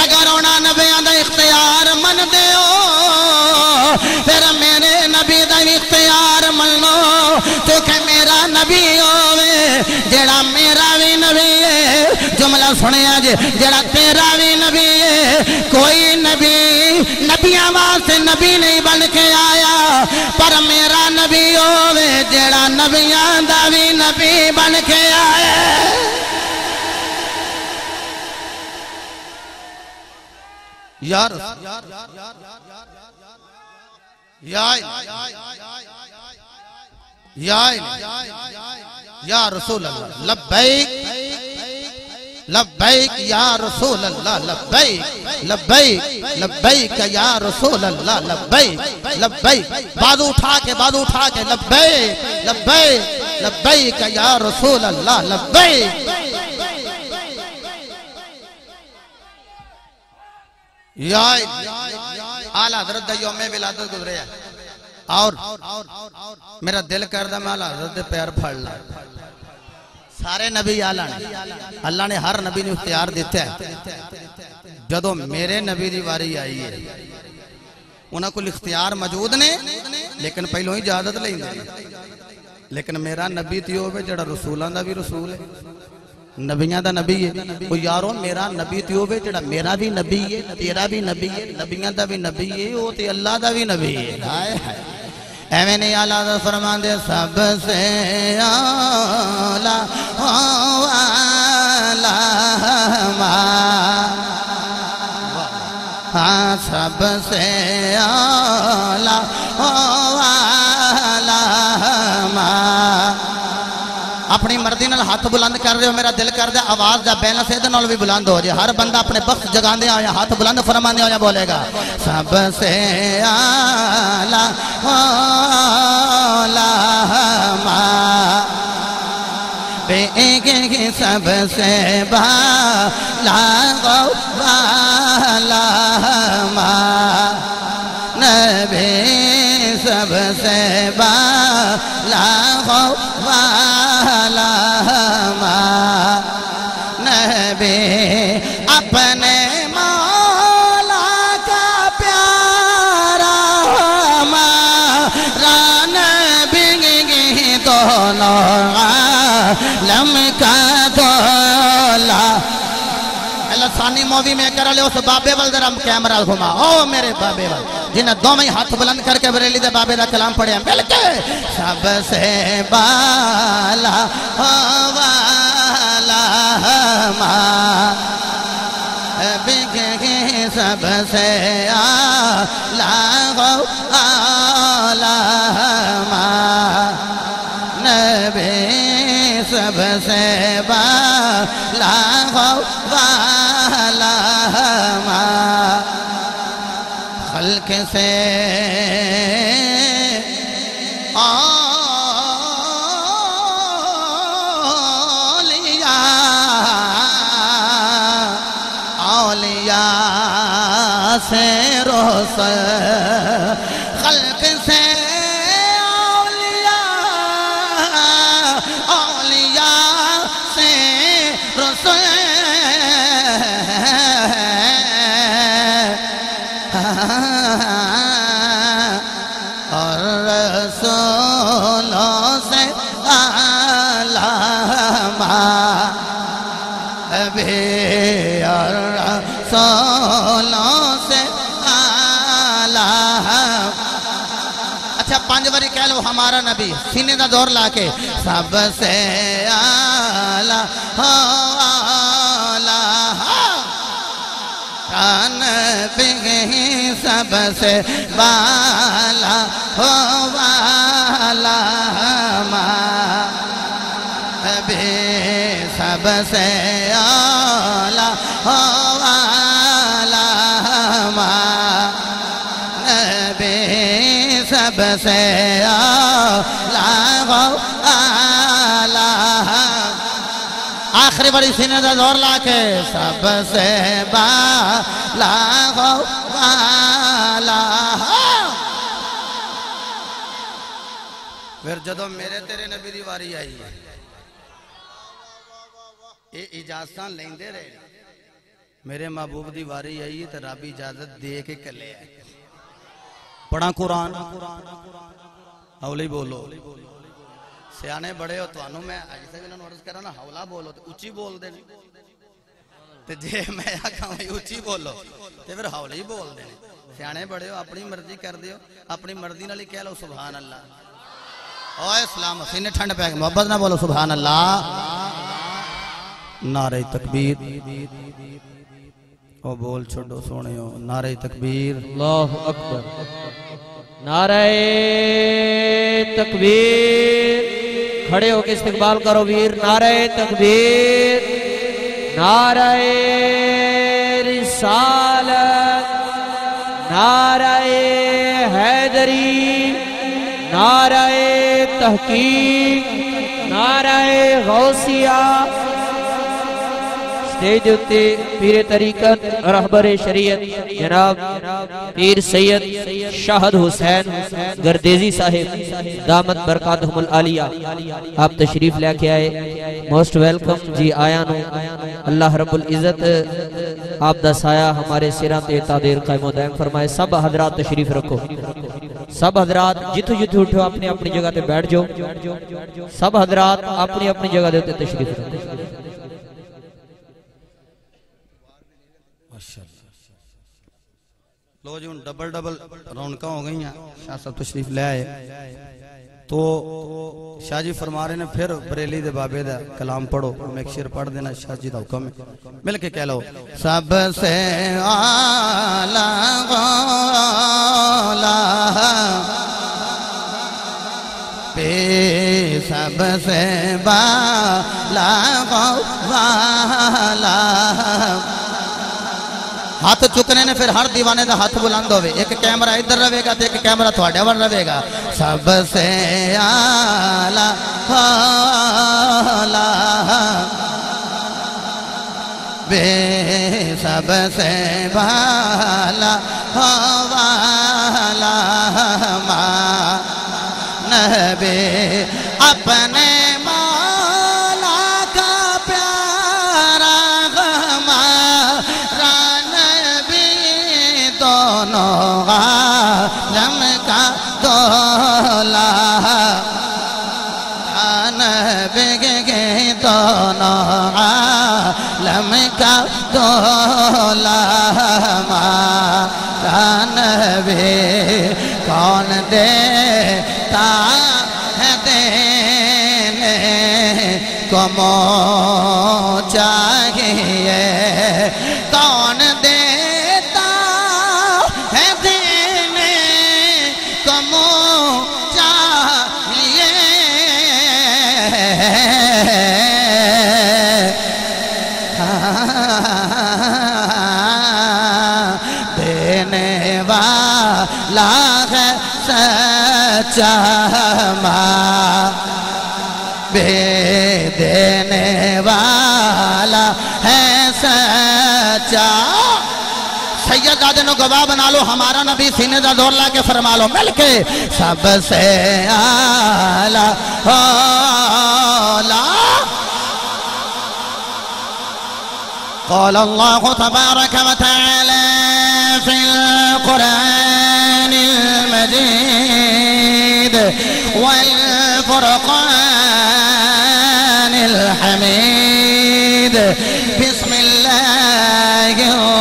اگر اونا نبیان دا اختیار من دے ہو، پھر میرے نبی دا اختیار من لو تو کہ میرا نبی ہوئے جڑا میرا بھی نبی ہے جملہ سنے آج جڑا تیرا بھی نبی ہے کوئی نبی نبیاں واسطے نبی نہیں بن کے آیا پر میرا نبی ہوئے جڑا نبیاں دا بھی نبی بن کے آیا یار یا یا یا رسول اللہ، لبیک لبیک، یا رسول اللہ، لبیک لبیک لبیک، یا رسول اللہ، لبیک لبیک بادو اٹھا کے بادو اٹھا کے، لبیک لبیک لبیک، یا رسول اللہ، لبیک۔ یا آلہ حضرت دا یوم ولادت گزرے ہیں۔ اور میرا دل کردہ میں اللہ حضرت پیار پھڑ لا۔ سارے نبی آلہ نے، اللہ نے ہر نبی نے اختیار دیتے ہیں جدو میرے نبی دی واری آئی ہے، انہاں کو اختیار موجود نے، لیکن پہلو ہی اجازت لیں لیکن میرا نبی تیو بے جڑا رسولان دا بھی رسول ہے۔ نبیاں دا نبی ہے۔ وہ یارو، میرا نبی تیو بے جڑا میرا بھی نبی ہے، تیرا بھی نبی ہے، نبیاں دا بھی نبی ہے، وہ تے اللہ دا بھی نبی ہے۔ ہائے ہائے۔ ایویں نہیں آلہ دا فرمان دے سب سے آلہ والا ہاں سب سے آلہ۔ اپنی مرضی نال ہاتھ بلند کر رہے ہو، میرا دل کر دے، آواز دا بیلنس یہ نال بھی بلند ہو جائے۔ ہر بندہ اپنے بخت جگاندے آیا، ہاتھ بلند فرماندے آیا، بولے گا، سب سے آلہ بیگے سب سے بالا والا نبی، سب سے بالا والا عالم کا دولا لسانی میں کر لے، اس بابے وال ذرا کیمرہ گھما۔ او میرے بابے وال، جنہیں دو میں ہاتھ بلند کر کے بریلی دے بابے دا کلام پڑھے مل کے۔ سب سے بالا والا ماں بگے سب سے آلہ آلہ ماں نبی سب سے بالا والا خلق سے اولیاء اولیاء سے روس پانچ باری کہہ لو ہمارا نبی، سینے دا دور لا کے سب سے آلہ آلہ کان بگہی سب سے بالا، ہو والا ماں بھی سب سے آلہ۔ آخری بڑی سینے دا دور لا کے سب سے بالا ہو والا پھر جدو میرے تیرے نبی دی واری آئی، یہ اجازتاں لیندے رہے۔ میرے محبوب دی واری آئی تو رب اجازت دے کے کلے آئے۔ پڑھا قرآن۔ اولی بولو۔ سیانے بڑے ہو تو انہوں میں آج سے بھی انہوں عرض کرا نا حولا بولو تو اچھی بول دے تے جے میں آکھاں بھائی اچھی بولو، تے پھر حولا ہی بول دے سیانے بڑے ہو، اپنی مرضی کر دیو۔ اپنی مرضی نہ کہہ لو، سبحان اللہ۔ اوہ اسلام سینے ٹھنڈ پہ محبت نہ بولو، سبحان اللہ۔ نعرہ تکبیر۔ او بول چھوڑو سونے نعرہ تکبیر۔ اللہ اکبر۔ نعرہ تکبیر۔ کھڑے ہو کے استقبال کرو ویر۔ نعرہ تکبیر۔ نعرہ رسالت۔ نعرہ حیدری۔ نعرہ تحقیق۔ نعرہ غوثیہ۔ سٹیج اتے پیر طریقت، رہبر شریعت، جناب پیر سید شاہد حسین گردیزی صاحب، دامت برکاتہم العالیہ۔ آپ تشریف لے کے آئے۔ Most welcome. جی آیا نو۔ اللہ رب العزت آپ دا سایہ ہمارے سیران تے تعدیر قائم و دائم فرمائے۔ سب حضرات تشریف رکھو۔ سب حضرات جتو جتو اٹھو، اپنی اپنی جگہ تے بیٹھ جو سب حضرات اپنی اپنی جگہ دے تے تشریف رکھو۔ لو جی ان ڈبل ڈبل رونکاں ہو گئی ہیں شاہ صاحب تشریف لے آئے تو شاہ جی فرما رہے نے پھر بریلی دے بابے دا کلام پڑھو میں ایک شیر پڑھ دینا شاہ جی دا حکم ہے مل کے کہہ لو سب سے آلہ غولا پہ سب سے بالا غوالا ہاتھ چکنے نے پھر ہر دیوانے دا ہاتھ بلند ہوئے۔ ایک کیمرہ ادھر رہے گا تو ایک کیمرہ تھوڑے ور رہے گا۔ سب سے آلہ آلہ بے سب سے بالا والا ماں نبی اپنے دونوں عالم کا دولا نبی کے دونوں عالم کا رسول ہمارا نبی کون دیتا ہے دینے کو مو چاہیے؟ سچا بے دینے والا ہے سچا سید آدن و گواہ بنا لو، ہمارا نبی سینے دا دور لا کے فرما لو، مل کے سب سے آلہ اولا قال الله تبارك وتعالى في القرآن المجيد والفرقان الحميد. بسم الله الرحمن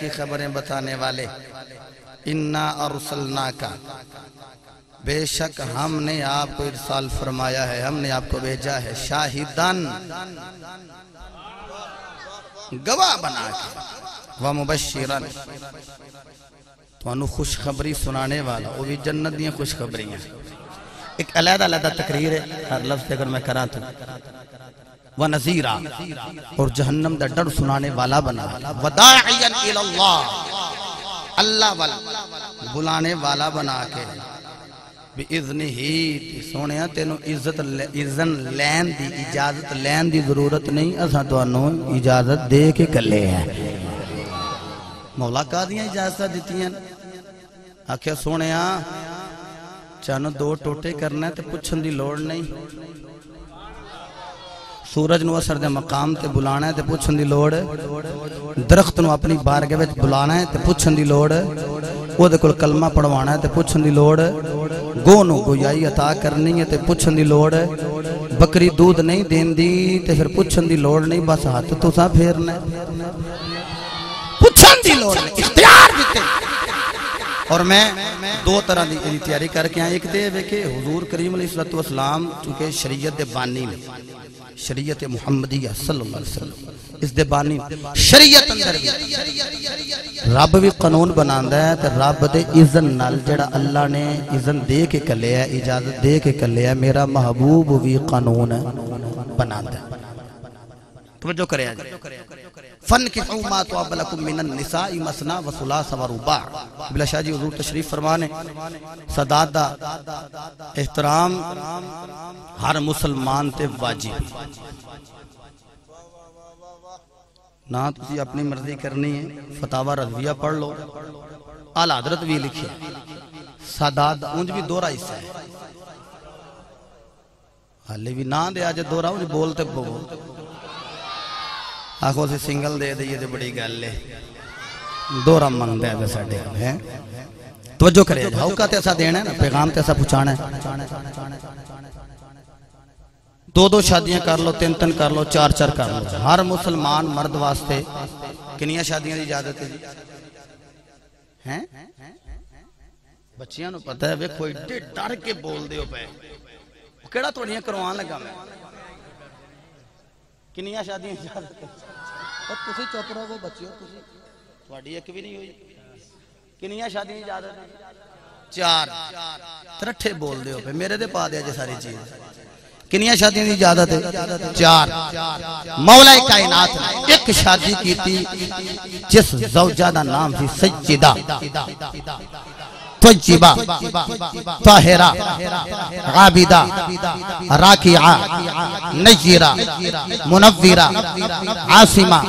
کی خبریں بتانے والے۔ انا ارسلنا کا بے شک ہم نے آپ کو ارسال فرمایا ہے، ہم نے آپ کو بھیجا ہے۔ شاہدان گواہ بنا کے۔ ومبشرن تو انو خوشخبری سنانے والا۔ وہ بھی جنت دیا خوشخبری ہیں ایک علیحدہ علیحدہ تقریر ہے۔ ہر لفظ پہ اگر میں کرا تو۔ ونذیرا اور جہنم دا ڈر سنانے والا بنا۔ وداعیا الاللہ اللہ والا بلانے والا بنا کے۔ بِإِذْنِ ہی سونیا، تینو عزت اذن لین دی، اجازت لین دی ضرورت نہیں۔ اساں تو انو اجازت دے کے کلے ہیں۔ مولا کا دیا اجازت دیتی ہیں آکھیا، سونیا، چانو دو ٹوٹے کرنا ہے تے پچھن دی لوڑ نہیں۔ سورج نو اثر دے مقام تے بلانا ہے تے پوچھن دی لوڑ۔ درخت نو اپنی بارگاہ وچ بلانا ہے تے پوچھن دی لوڑ۔ او دے کول کلمہ پڑھوانا ہے تے پوچھن دی لوڑ۔ گو نو گویائی عطا کرنی ہے تے پوچھن دی لوڑ۔ بکری دودھ نہیں دین دی تے پھر پوچھن دی لوڑ نہیں، بس ہاتھ تو سا پھیرنا ہے۔ پوچھن دی لوڑ، اختیار اور میں دو طرح دی تیاری کر کے ایک دے ویکے حضور کریم علیہ السلام چونکہ شریعت دے بانی میں۔ شریعت محمدیہ صلی اللہ علیہ وسلم۔ اس دے بانی شریعت اندر بھی۔ رب بھی قانون بناندا ہے تے رب دے اذن نال جڑا اللہ نے اذن دے کے کلیا ہے، اجازت دے کے کلیا ہے، میرا محبوب بھی قانون بناندا ہے۔ توجہ کرے آج فن کی ما تواب لکم من النساء مسنا و ثلاث و رباع بلا شاہ جی حضور تشریف فرمانے صداد احترام ہر مسلمان تے واجب۔ نہ تسی اپنی مرضی کرنی ہے فتاوہ رضویہ پڑھ لو۔ آل حضرت بھی لکھے۔ صداد انج بھی دورہ حصہ ہے۔ حالی بھی نہ دے آج دورہ انج بولتے بولتے آخو سے سنگل دے دے یہ دے بڑی گل لے دورہ منگ دے دے ساڑھے ہاں، ہیں؟ توجہ کرے جاؤ کا تیسا دینا ہے نا، پیغام تیسا پچھانا ہے۔ دو دو شادیاں کر لو، تین تین کر لو، چار چار کر لو۔ ہر مسلمان مرد واسطے کنیا شادیاں دی اجازت ہے جی۔ ہیں؟ بچیاں نو پتہ ہے، ویکھو ایڈے ڈر کے بول دیو پے۔ کیڑا توڑیاں کروان لگا میں؟ کنیا شادیاں اجازت تسی چپ رہو بچیو تسی تواڈی ایک بھی نہیں ہوئی کنیاں شادی کی اجازت چار ترٹھے بول دے ہو پہ میرے دے پا دیا جی ساری چیز کنیاں شادیاں دی اجازت ہے چار مولا کائنات نے ایک شادی کی تھی جس زوجہ دا نام تھی سجدہ طیبہ، طاہرہ عابدہ راکعہ، نجیرہ، منورہ، عاصمہ،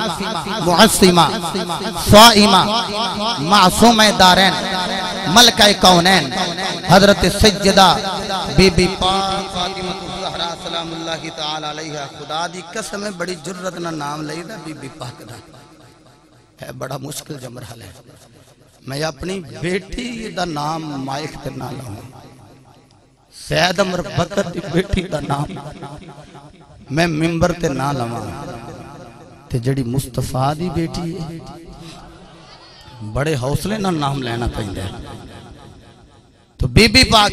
معصمہ، صائمہ، معصوم دارین، ملکہ کونین، حضرت سجدہ، بی بی پاک فاطمہ سلام اللہ تعالی علیہ، خدا دی قسم، بڑی جرت نہ نام لئی دا بی بی پاک دا ہے، بڑا مشکل جمرحل ہے۔ میں اپنی بیٹی دا نام مائک تے نہ لاؤں سید امر بکر دی بیٹی دا نام میں ممبر تے نہ لاؤں تے جڑی مصطفیٰ دی بیٹی ہے، بڑے حوصلے نہ نام لینا پہندے تو بی بی پاک،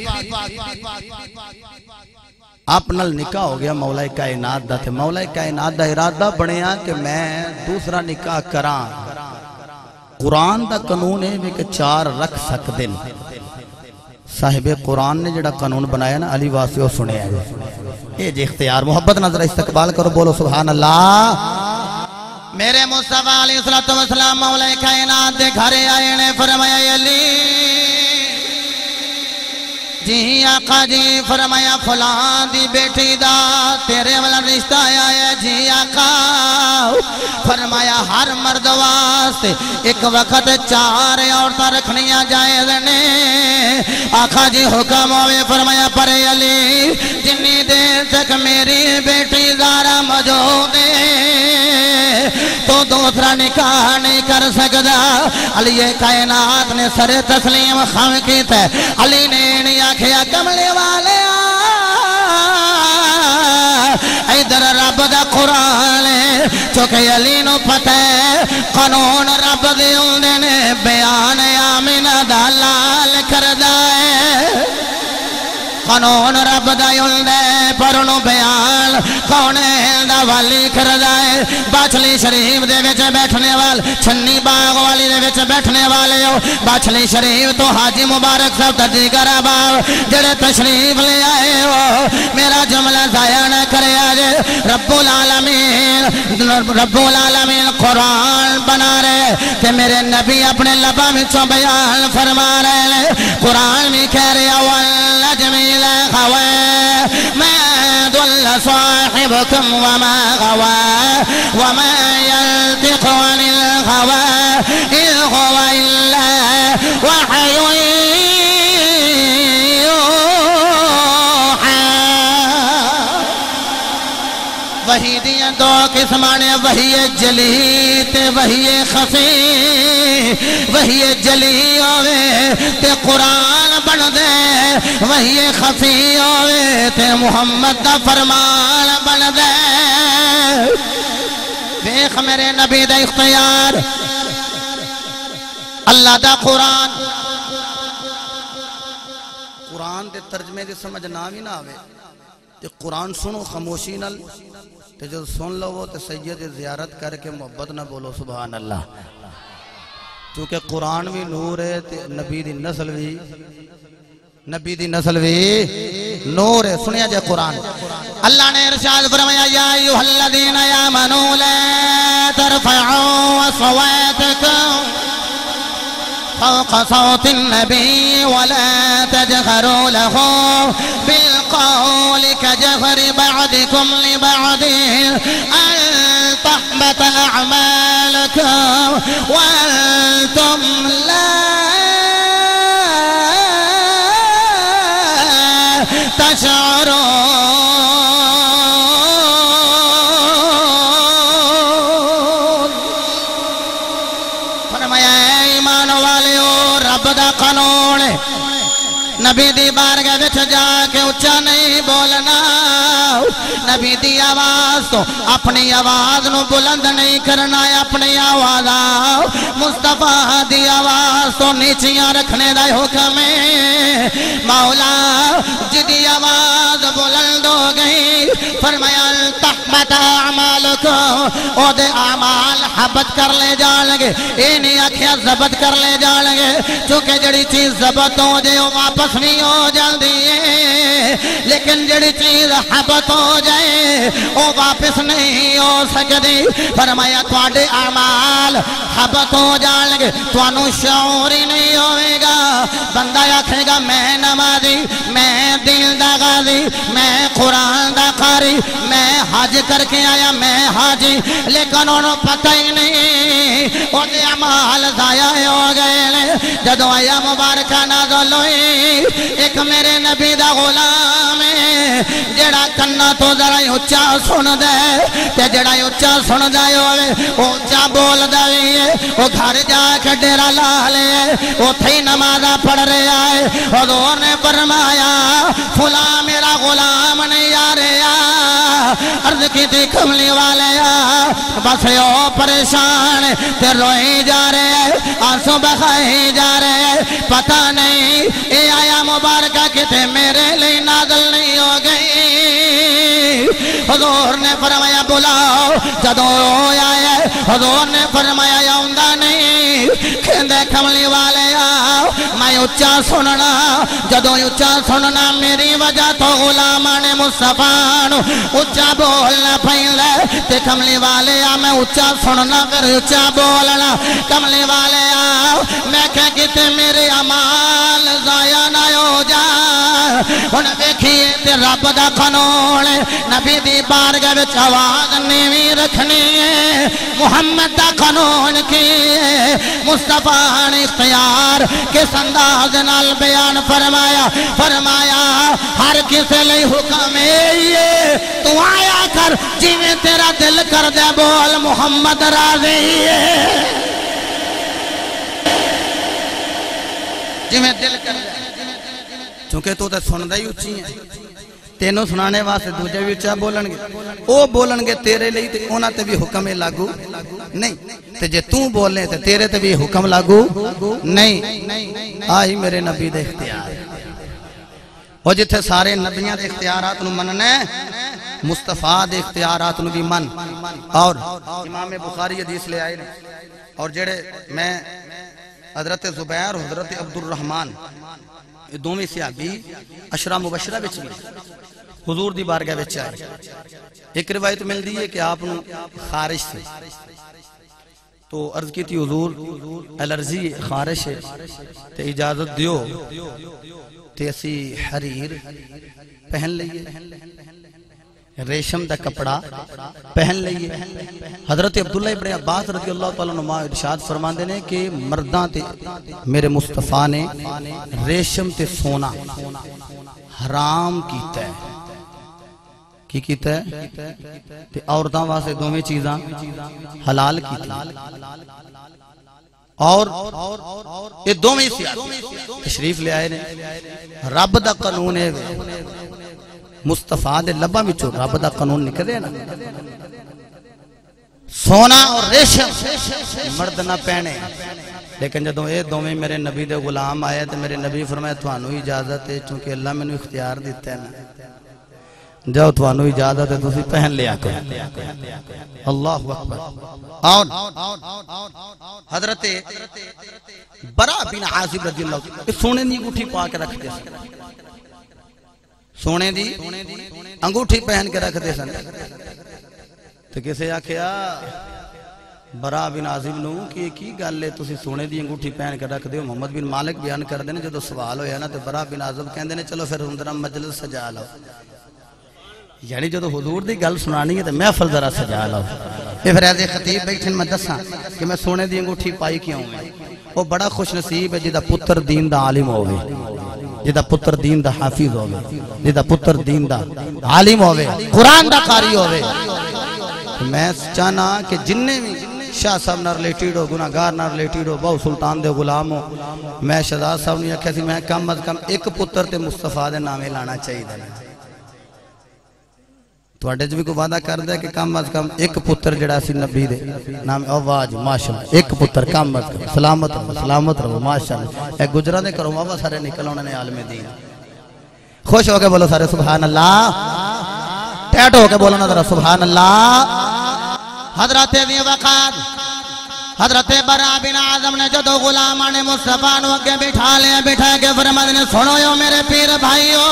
آپ نل نکاح ہو گیا مولا کائنات دا۔ تھے مولا کائنات دا ارادہ بنیا کہ میں دوسرا نکاح کران قرآن دا قانون ہے کہ چار رکھ سکتے ہیں۔ صاحب قرآن نے جڑا قانون بنایا نا، علی واسیو سنے ہیں یہ جی اختیار، محبت نظر استقبال کرو، بولو سبحان اللہ۔ میرے مصطفیٰ علیہ السلام مولا کائنات دے گھرے آئے نے فرمایا، علی۔ جی آقا جی فرمایا فلان دی بیٹی دا تیرے والا رشتہ آیا ہے جی آقا فرمایا ہر مرد واسطے ایک وقت چار عورتیں رکھنیاں جائز نے آقا جی حکم ہوئے فرمایا پر علی جنی دیر تک میری بیٹی زارا موجود ہے تو دوسرا نکاح نہیں کر سکتا علی کائنات نے سر تسلیم خم کی تھے علی نے نہیں آکھیا کملے والے ادھر رب دا قرآن ہے، چونکہ علی نو پتہ ہے، قانون رب دے ہوندے نے، بیان آمینہ دا لال قانون رب دا یلدے پر انہوں بیان کونے دا والی کردائے باچلی شریف دے وچ بیٹھنے وال چھنی باغ والی دے وچ بیٹھنے والے ہو باچلی شریف تو حاجی مبارک صاحب تجی کرا باو جڑے تشریف لے آئے ہو میرا جملہ ضائع نہ کرے آجے رب العالمین رب العالمین قرآن بنا رہے کہ میرے نبی اپنے لبا میں چو بیان فرما رہے قرآن میں کہہ رہے الغوى ما ضل صاحبكم وما غوى. وما ينطق عن الغوى إن هو إلا وحي وہی دیا دو قسمانے وہی جلی تے وہی خفی وہی جلی ہوئے تے قرآن بن دے. وہی خفی ہوئے تے محمد دا فرمان بن دے۔ دیکھ میرے نبی دا اختیار۔ اللہ دا قرآن۔ قرآن دے ترجمے دے سمجھ نامی نہ آوے۔ تے قرآن سنو خاموشی نل تے جو سن لو وہ تے سید زیارت کر کے محبت نہ بولو، سبحان اللہ۔ کیونکہ قرآن بھی نور ہے، تے نبی دی نسل بھی۔ نبی دی نسل بھی نور ہے سنیا جائے قرآن۔ اللہ نے ارشاد فرمایا یا ایوہ الذین یامنوا لا ترفعوا اصواتکم فوق صوت النبي ولا تجهروا له بالقول كجهر بعضكم لبعض أن تحبط أعمالكم وأنتم نبی دی بارگاہ وچ جا کے اچھا نہیں بولنا۔ نبی دی آواز تو اپنی آواز نو بلند نہیں کرنا ہے، اپنی آواز آؤ مصطفیٰ دی آواز تو نیچیاں رکھنے دا حکم ہے۔ مولا جی جدی آواز بلند ہو گئی۔ فرمایا حبت اعمالکم، او دے اعمال حبت کر لے جان گے اے نہیں آکھیا ضبط کر لے جان گے چونکہ جڑی چیز ضبط ہو جائے وہ واپس نہیں ہو جلدی ہے۔ لیکن جڑی چیز حبت ہو جائے وہ واپس نہیں ہو سکتی فرمایا، تواڈے اعمال حبت ہو جان گے تانوں شعور ہی نہیں ہوئے گا۔ بندہ آکھے گا، میں نمازی، میں دل دا غازی، میں قرآن دا قاری، میں حج کر کے آیا میں حاجی لیکن انہوں پتہ ہی نہیں وہ دے عمال ضائع ہو گئے لے جدو آیا مبارکہ نازل ہوئی ایک میرے نبی دا غلام جڑا کنا تو ذرا ہی اچھا سن دے تے جڑا ہی اچھا سن دے ہوئے اچھا بول دے ہے وہ گھر جا کے ڈیرا لا لے وہ تھی نمازہ پڑھ رہے آئے حضور نے فرمایا فلاں میرا غلام نہیں آ رہے آ عرض کی تھی کملی والے۔ بس یو پریشان تے روئی جا رہے آنسو بخائی جا رہے پتہ نہیں، اے آیا مبارکہ کتے میرے لیے نازل نہیں ہو گئی۔ حضور نے فرمایا، بلاؤ جدو رویا ہے، حضور نے فرمایا یاؤندہ نہیں۔ کھندے کملی والے آؤ میں اچھا سننا جدو اچھا سننا، میری وجہ تو غلامان مصطفان اچھا بولنا پہلے تے کملی والے آ، میں اچھا سننا، پھر اچھا بولنا۔ کملی والے آ، میں کہہ کتے میرے عمال ضائع نہ انہیں دیکھئے تے رب دا قانون نبی دی بارگاہ وچ آواز نیوی رکھنی ہے محمد دا قانون کی ہے مصطفیٰ نے اختیار کس انداز نال بیان فرمایا فرمایا ہر کسے لئی حکم ہے یہ تو آیا کر جی میں تیرا دل کر دے بول محمد راضی ہے جی میں دل کر دے چونکہ تو تے سن ہی اچھی ہے تینوں سنانے واسطے دوجے بھی اچھا بولن گے او بولن گے تیرے لئی تے اونا تے بھی حکم لاگو نہیں۔ تے جے توں بولنے تے تیرے تے بھی حکم لاگو نہیں۔ آئی میرے نبی دے اختیار۔ وہ جتھے سارے نبیاں دے اختیارات نو مننے مصطفیٰ دے اختیارات نو بھی من۔ اور امام بخاری حدیث لے آئے اور جڑے میں حضرت زبیر، حضرت عبد الرحمن یہ دومی صحابی اشرا مبشرہ بچ گئے حضور دی بارگاہ بچ آئے ایک روایت مل دی ہے کہ آپ خارش سے تو عرض کی تھی حضور الرزی خارش ہے تے اجازت دیو تے اسی حریر پہن لئیے ریشم دا کپڑا پہن لئیے حضرت عبداللہ ابن عباس رضی اللہ تعالیٰ نما ارشاد فرمان دینے کہ مردان تے میرے مصطفیٰ نے ریشم تے سونا حرام کیتا ہے۔ کی کیتا ہے؟ تے عورتاں واسطے دوویں چیزاں حلال کیتا اور یہ دوویں سیاسی۔ تشریف لے آئے نے۔ رب دا قانون ہے۔ مصطفیٰ دے لبا وچوں رب دا قانون نکلے نا۔ سونا اور ریشم مرد نہ پہنے۔ لیکن جدوں اے دوویں میرے نبی دے غلام آئے تے میرے نبی فرمایا تھانوں اجازت ہے چونکہ اللہ مینوں اختیار دیتا ہے نا۔ جاؤ تھانوں اجازت ہے، تسی پہن لیا کرو۔ اللہ اکبر۔ اور حضرت برا بن عاصب رضی اللہ عنہ سونے دی انگوٹھی پا کے رکھ دے سونے دی انگوٹھی پہن کے رکھ دے سن۔ تو کسے آکھیا، برا بن عظیم نو کہ کی گل لے تسی سونے دی انگوٹھی پہن کے رکھ دیو۔ محمد بن مالک بیان کر دینے جدو سوال ہویا نا، تو برا بن عظیم کہن دینے چلو پھر ہندرہ مجلس سجا لو۔ یعنی جدو حضور دی گل سنانی ہے، تو محفل ذرا سجا لو۔ یہ پھر ایسے خطیب بیٹھن میں دساں کہ میں سونے دی انگوٹھی پائی کیوں میں وہ بڑا خوش نصیب ہے جدہ پتر دین دا عالم ہوگی جدہ پتر دین دا حافظ ہوگی جدہ پتر دین دا عالم ہوگی قرآن دا قاری ہوگی میں چاہنا کہ جننے بھی شاہ صاحب نہ ریلیٹیڈ ہو، گناہگار نہ ریلیٹیڈ ہو، بہو سلطان دے غلام ہو۔ میں شہزاد صاحب نے کہا سی، میں کم از کم ایک پتر تے مصطفیٰ دے نامے لانا چاہیے دے تو اڈے جو بھی کو وعدہ کر دے کہ کم از کم ایک پتر جڑا سی نبی دے نام آواز ماشاءاللہ ایک پتر کم از کم سلامت رہو سلامت رہو ماشاءاللہ اے گجرہ دے کرو بابا سارے نکل نے عالم دین خوش ہو کے بولو سارے سبحان اللہ ٹیٹ ہو کے بولنا ذرا سبحان اللہ حضرت ذی وقات حضرت برا بن آزم نے جدو غلامان مصطفیٰ نو بٹھا لیا بٹھا کے فرمد نے سنو یو میرے پیر بھائیو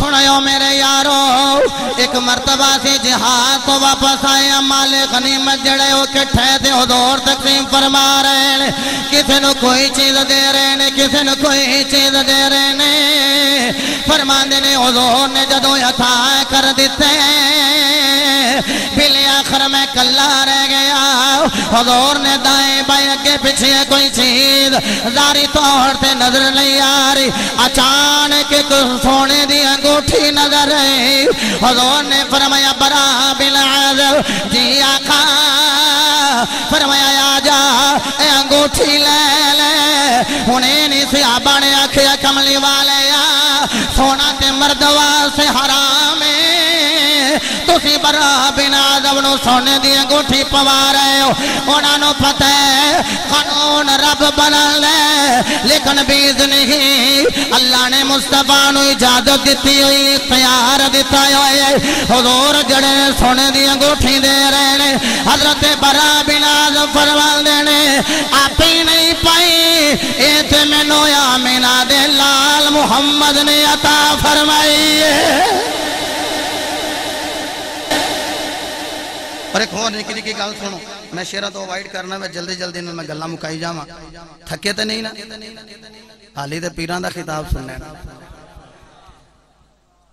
سنو میرے یارو، ایک مرتبہ سی جہاد تو واپس آئے مال غنیمت جڑے ہو کے کٹھے تھے حضور تقسیم فرما رہے ہیں۔ کسی نو کوئی چیز دے رہے ہیں کسی نو کوئی چیز دے رہے ہیں فرما دے نے، حضور نے جدو یتھا کر دیتے بلی آخر میں کلا رہ گیا۔ حضور نے دائیں بائیں اگے پیچھے کوئی چیز داری طور تے نظر نہیں آ رہی۔ اچانک ایک سونے دی انگوٹھی نظر آئی۔ حضور نے فرمایا، برا بالعذر جی آقا فرمایا آجا اے انگوٹھی لے لے۔ انہیں نہیں صحابہ دی پوا رہے ہو انہاں نو پتہ ہے، قانون رب بنا لے لیکن بیز نہیں، اللہ نے مصطفیٰ نو اجازت دیتی ہوئی، اختیار دیتا ہوئے حضور جڑے سونے دی انگوٹھی دے رہے نے حضرت برا بنا فرمان دینے آپ ہی نہیں پائی۔ ایتھے میں نویا مینا دے لال محمد نے عطا فرمائی ہے۔ اور ایک اور نکی نکی گل سنو، میں شیرہ تو وائٹ کرنا، میں جلدی جلدی میں گلہ مکائی جاما تھکے تے نہیں نا؟ حالی تے پیران دا خطاب سننے نا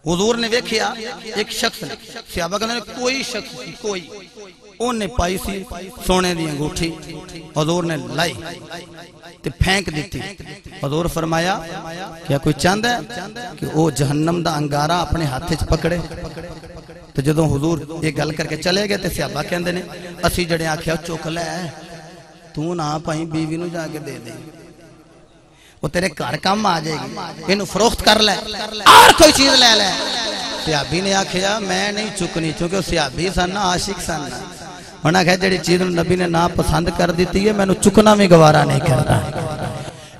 حضور نے ویکھیا، ایک شخص نے، صحابہ کہنے کوئی شخص سی کوئی۔ اون نے پائی سی سونے دی انگوٹھی۔ حضور نے لائی تے پھینک دیتی۔ حضور فرمایا، کیا کوئی چاند ہے کہ او جہنم دا انگارہ اپنے ہاتھے چ پکڑے؟ تو جدو حضور یہ گل کر کے چلے گئے تے سیابہ کہندے نے، اسی جڑے آکھیا چک لے، تو نہ پائیں بیوی نو جا کے دے دے۔ وہ تیرے گھر کم آ جائے گی انہوں فروخت کر لے، اور کوئی چیز لے لے۔ سیابی نے آکھیا، میں نہیں چکنی، چونکہ سیابی سن نا عاشق سن۔ نا انہاں کہا، جڑی چیز نبی نے نا پسند کر دیتی ہے، میں انہوں چکنا میں گوارا نہیں کرتا۔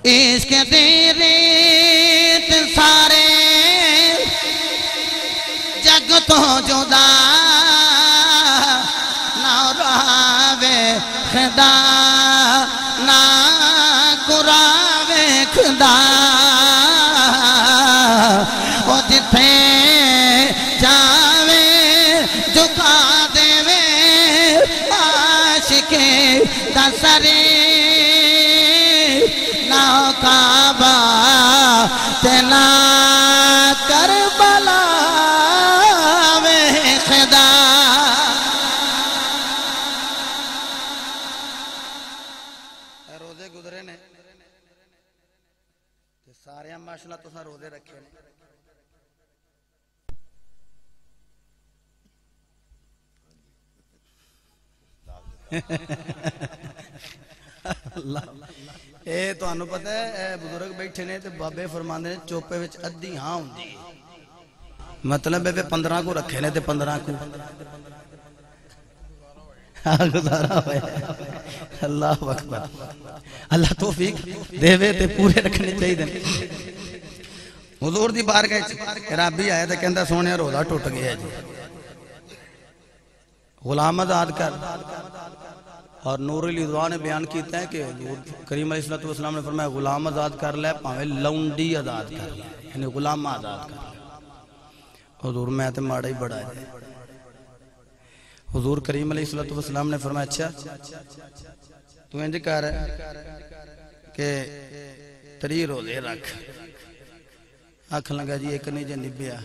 عشق دیریت جگ تو جدا نہ راوے خدا نہ قراوے خدا وہ جتھے جاوے جھکا دے وے عاشقے ماشاءاللہ تو روزے رکھے نے اے تو انو پتہ ہے، اے بزرگ بیٹھے نے تے بابے فرماندے نے چوپے وچ ادھی ہاں ہوندی مطلب ہے پندرہ کو رکھے نے تے پندرہ کو۔ ہاں، گزارا ہوئے اللہ اکبر۔ اللہ توفیق دے وے تے پورے رکھنے چاہیے دیں حضور دی بار گئے رابی آیا تے کہندہ سونے روزہ ٹوٹ گیا جی۔ غلام آزاد کر۔ اور نور الادوان نے بیان کیتا ہے کہ حضور کریم علیہ السلام نے فرمایا غلام آزاد کر لے، پاوے لونڈی آزاد کر لے یعنی غلام آزاد کر لے۔ حضور میں تے ماڑا ہی بڑا ہے۔ حضور کریم علیہ السلام نے فرمایا اچھا تو انج کر کہ تری روزے رکھ۔ آکھ لگا جی ایک نہیں جے نبیا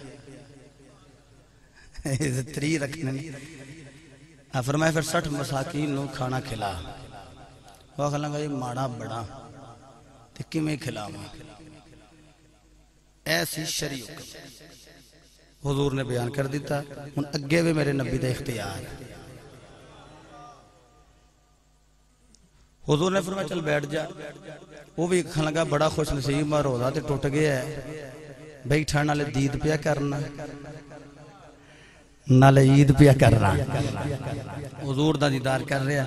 تری رکھنے نہیں فرمایا پھر سٹھ مساکین نو کھانا کھلا وہ آکھ لگا جی ماڑا بڑا تے کمیں کھلا ماں ایسی شریعت حضور نے بیان کر دیتا ان اگے بھی میرے نبی دا اختیار حضور نے فرمایا چل بیٹھ جا وہ بھی کھانا لگا بڑا خوش نصیب ماں روزہ تے ٹوٹ گیا ہے بیٹھا نالے دید پیا کرنا۔ نالے عید پیا کرنا۔ حضور دا دیدار کر رہا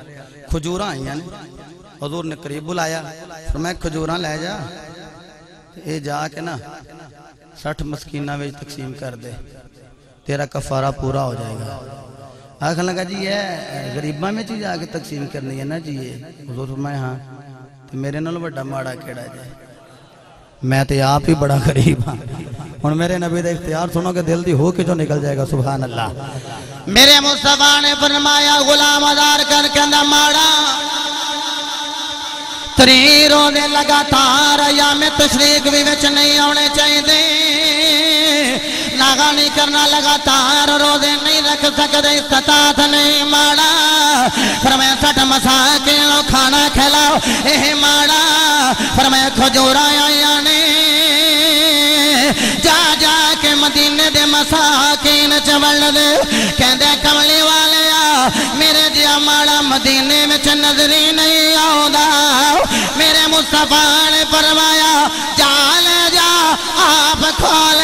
کھجوراں آئیاں نے یعنی۔ حضور نے قریب بلایا۔ فرمایا کھجوراں لے جا۔ اے جا کے نا سٹھ مسکینہ ویج تقسیم کر دے۔ تیرا کفارہ پورا ہو جائے گا۔ آخر لگا جی یہ غریباں میں چیز آگے تقسیم کرنی ہے نا جی یہ حضور فرمائے ہاں۔ تو میرے نال بڑا ماڑا کیڑا جائے میں تے آپ ہی بڑا غریب ہاں۔ ہوں میرے نبی دا اختیار سنو کہ دل دی ہو کے جو نکل جائے گا؟ سبحان اللہ میرے مصطفیٰ نے فرمایا، غلام ادار کر کے نہ مارا تری رو لگا لگاتار یا میں تشریق بھی وچ نہیں آنے چاہیے ناغا نہیں کرنا لگاتار رو دے نہیں رکھ سکتے استطاعت نہیں ماڑا۔ فرمایا سٹ مسا کے لو کھانا کھلاؤ، اے ماڑا۔ فرمایا، کھجورا آیا نے جا جا کے مدینے دے مساکین چول دے۔ کہندے، کملی والے آ، میرے جیا ماڑا مدینے میں چھ نظری نہیں آؤں دا میرے مصطفیٰ نے فرمایا جا لے جا، آپ کھولے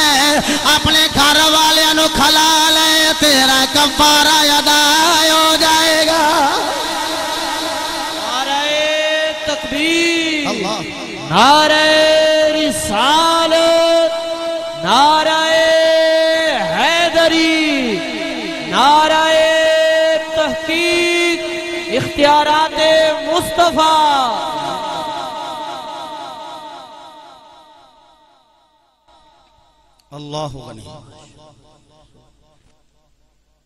اپنے گھر والے انو کھلا لے تیرا کفارہ ادا ہو جائے گا۔ نعرہ تکبیر نعرہ رسالت نعرہ حیدری نعرہ تحقیق اختیارات مصطفیٰ۔ اللہ غنی.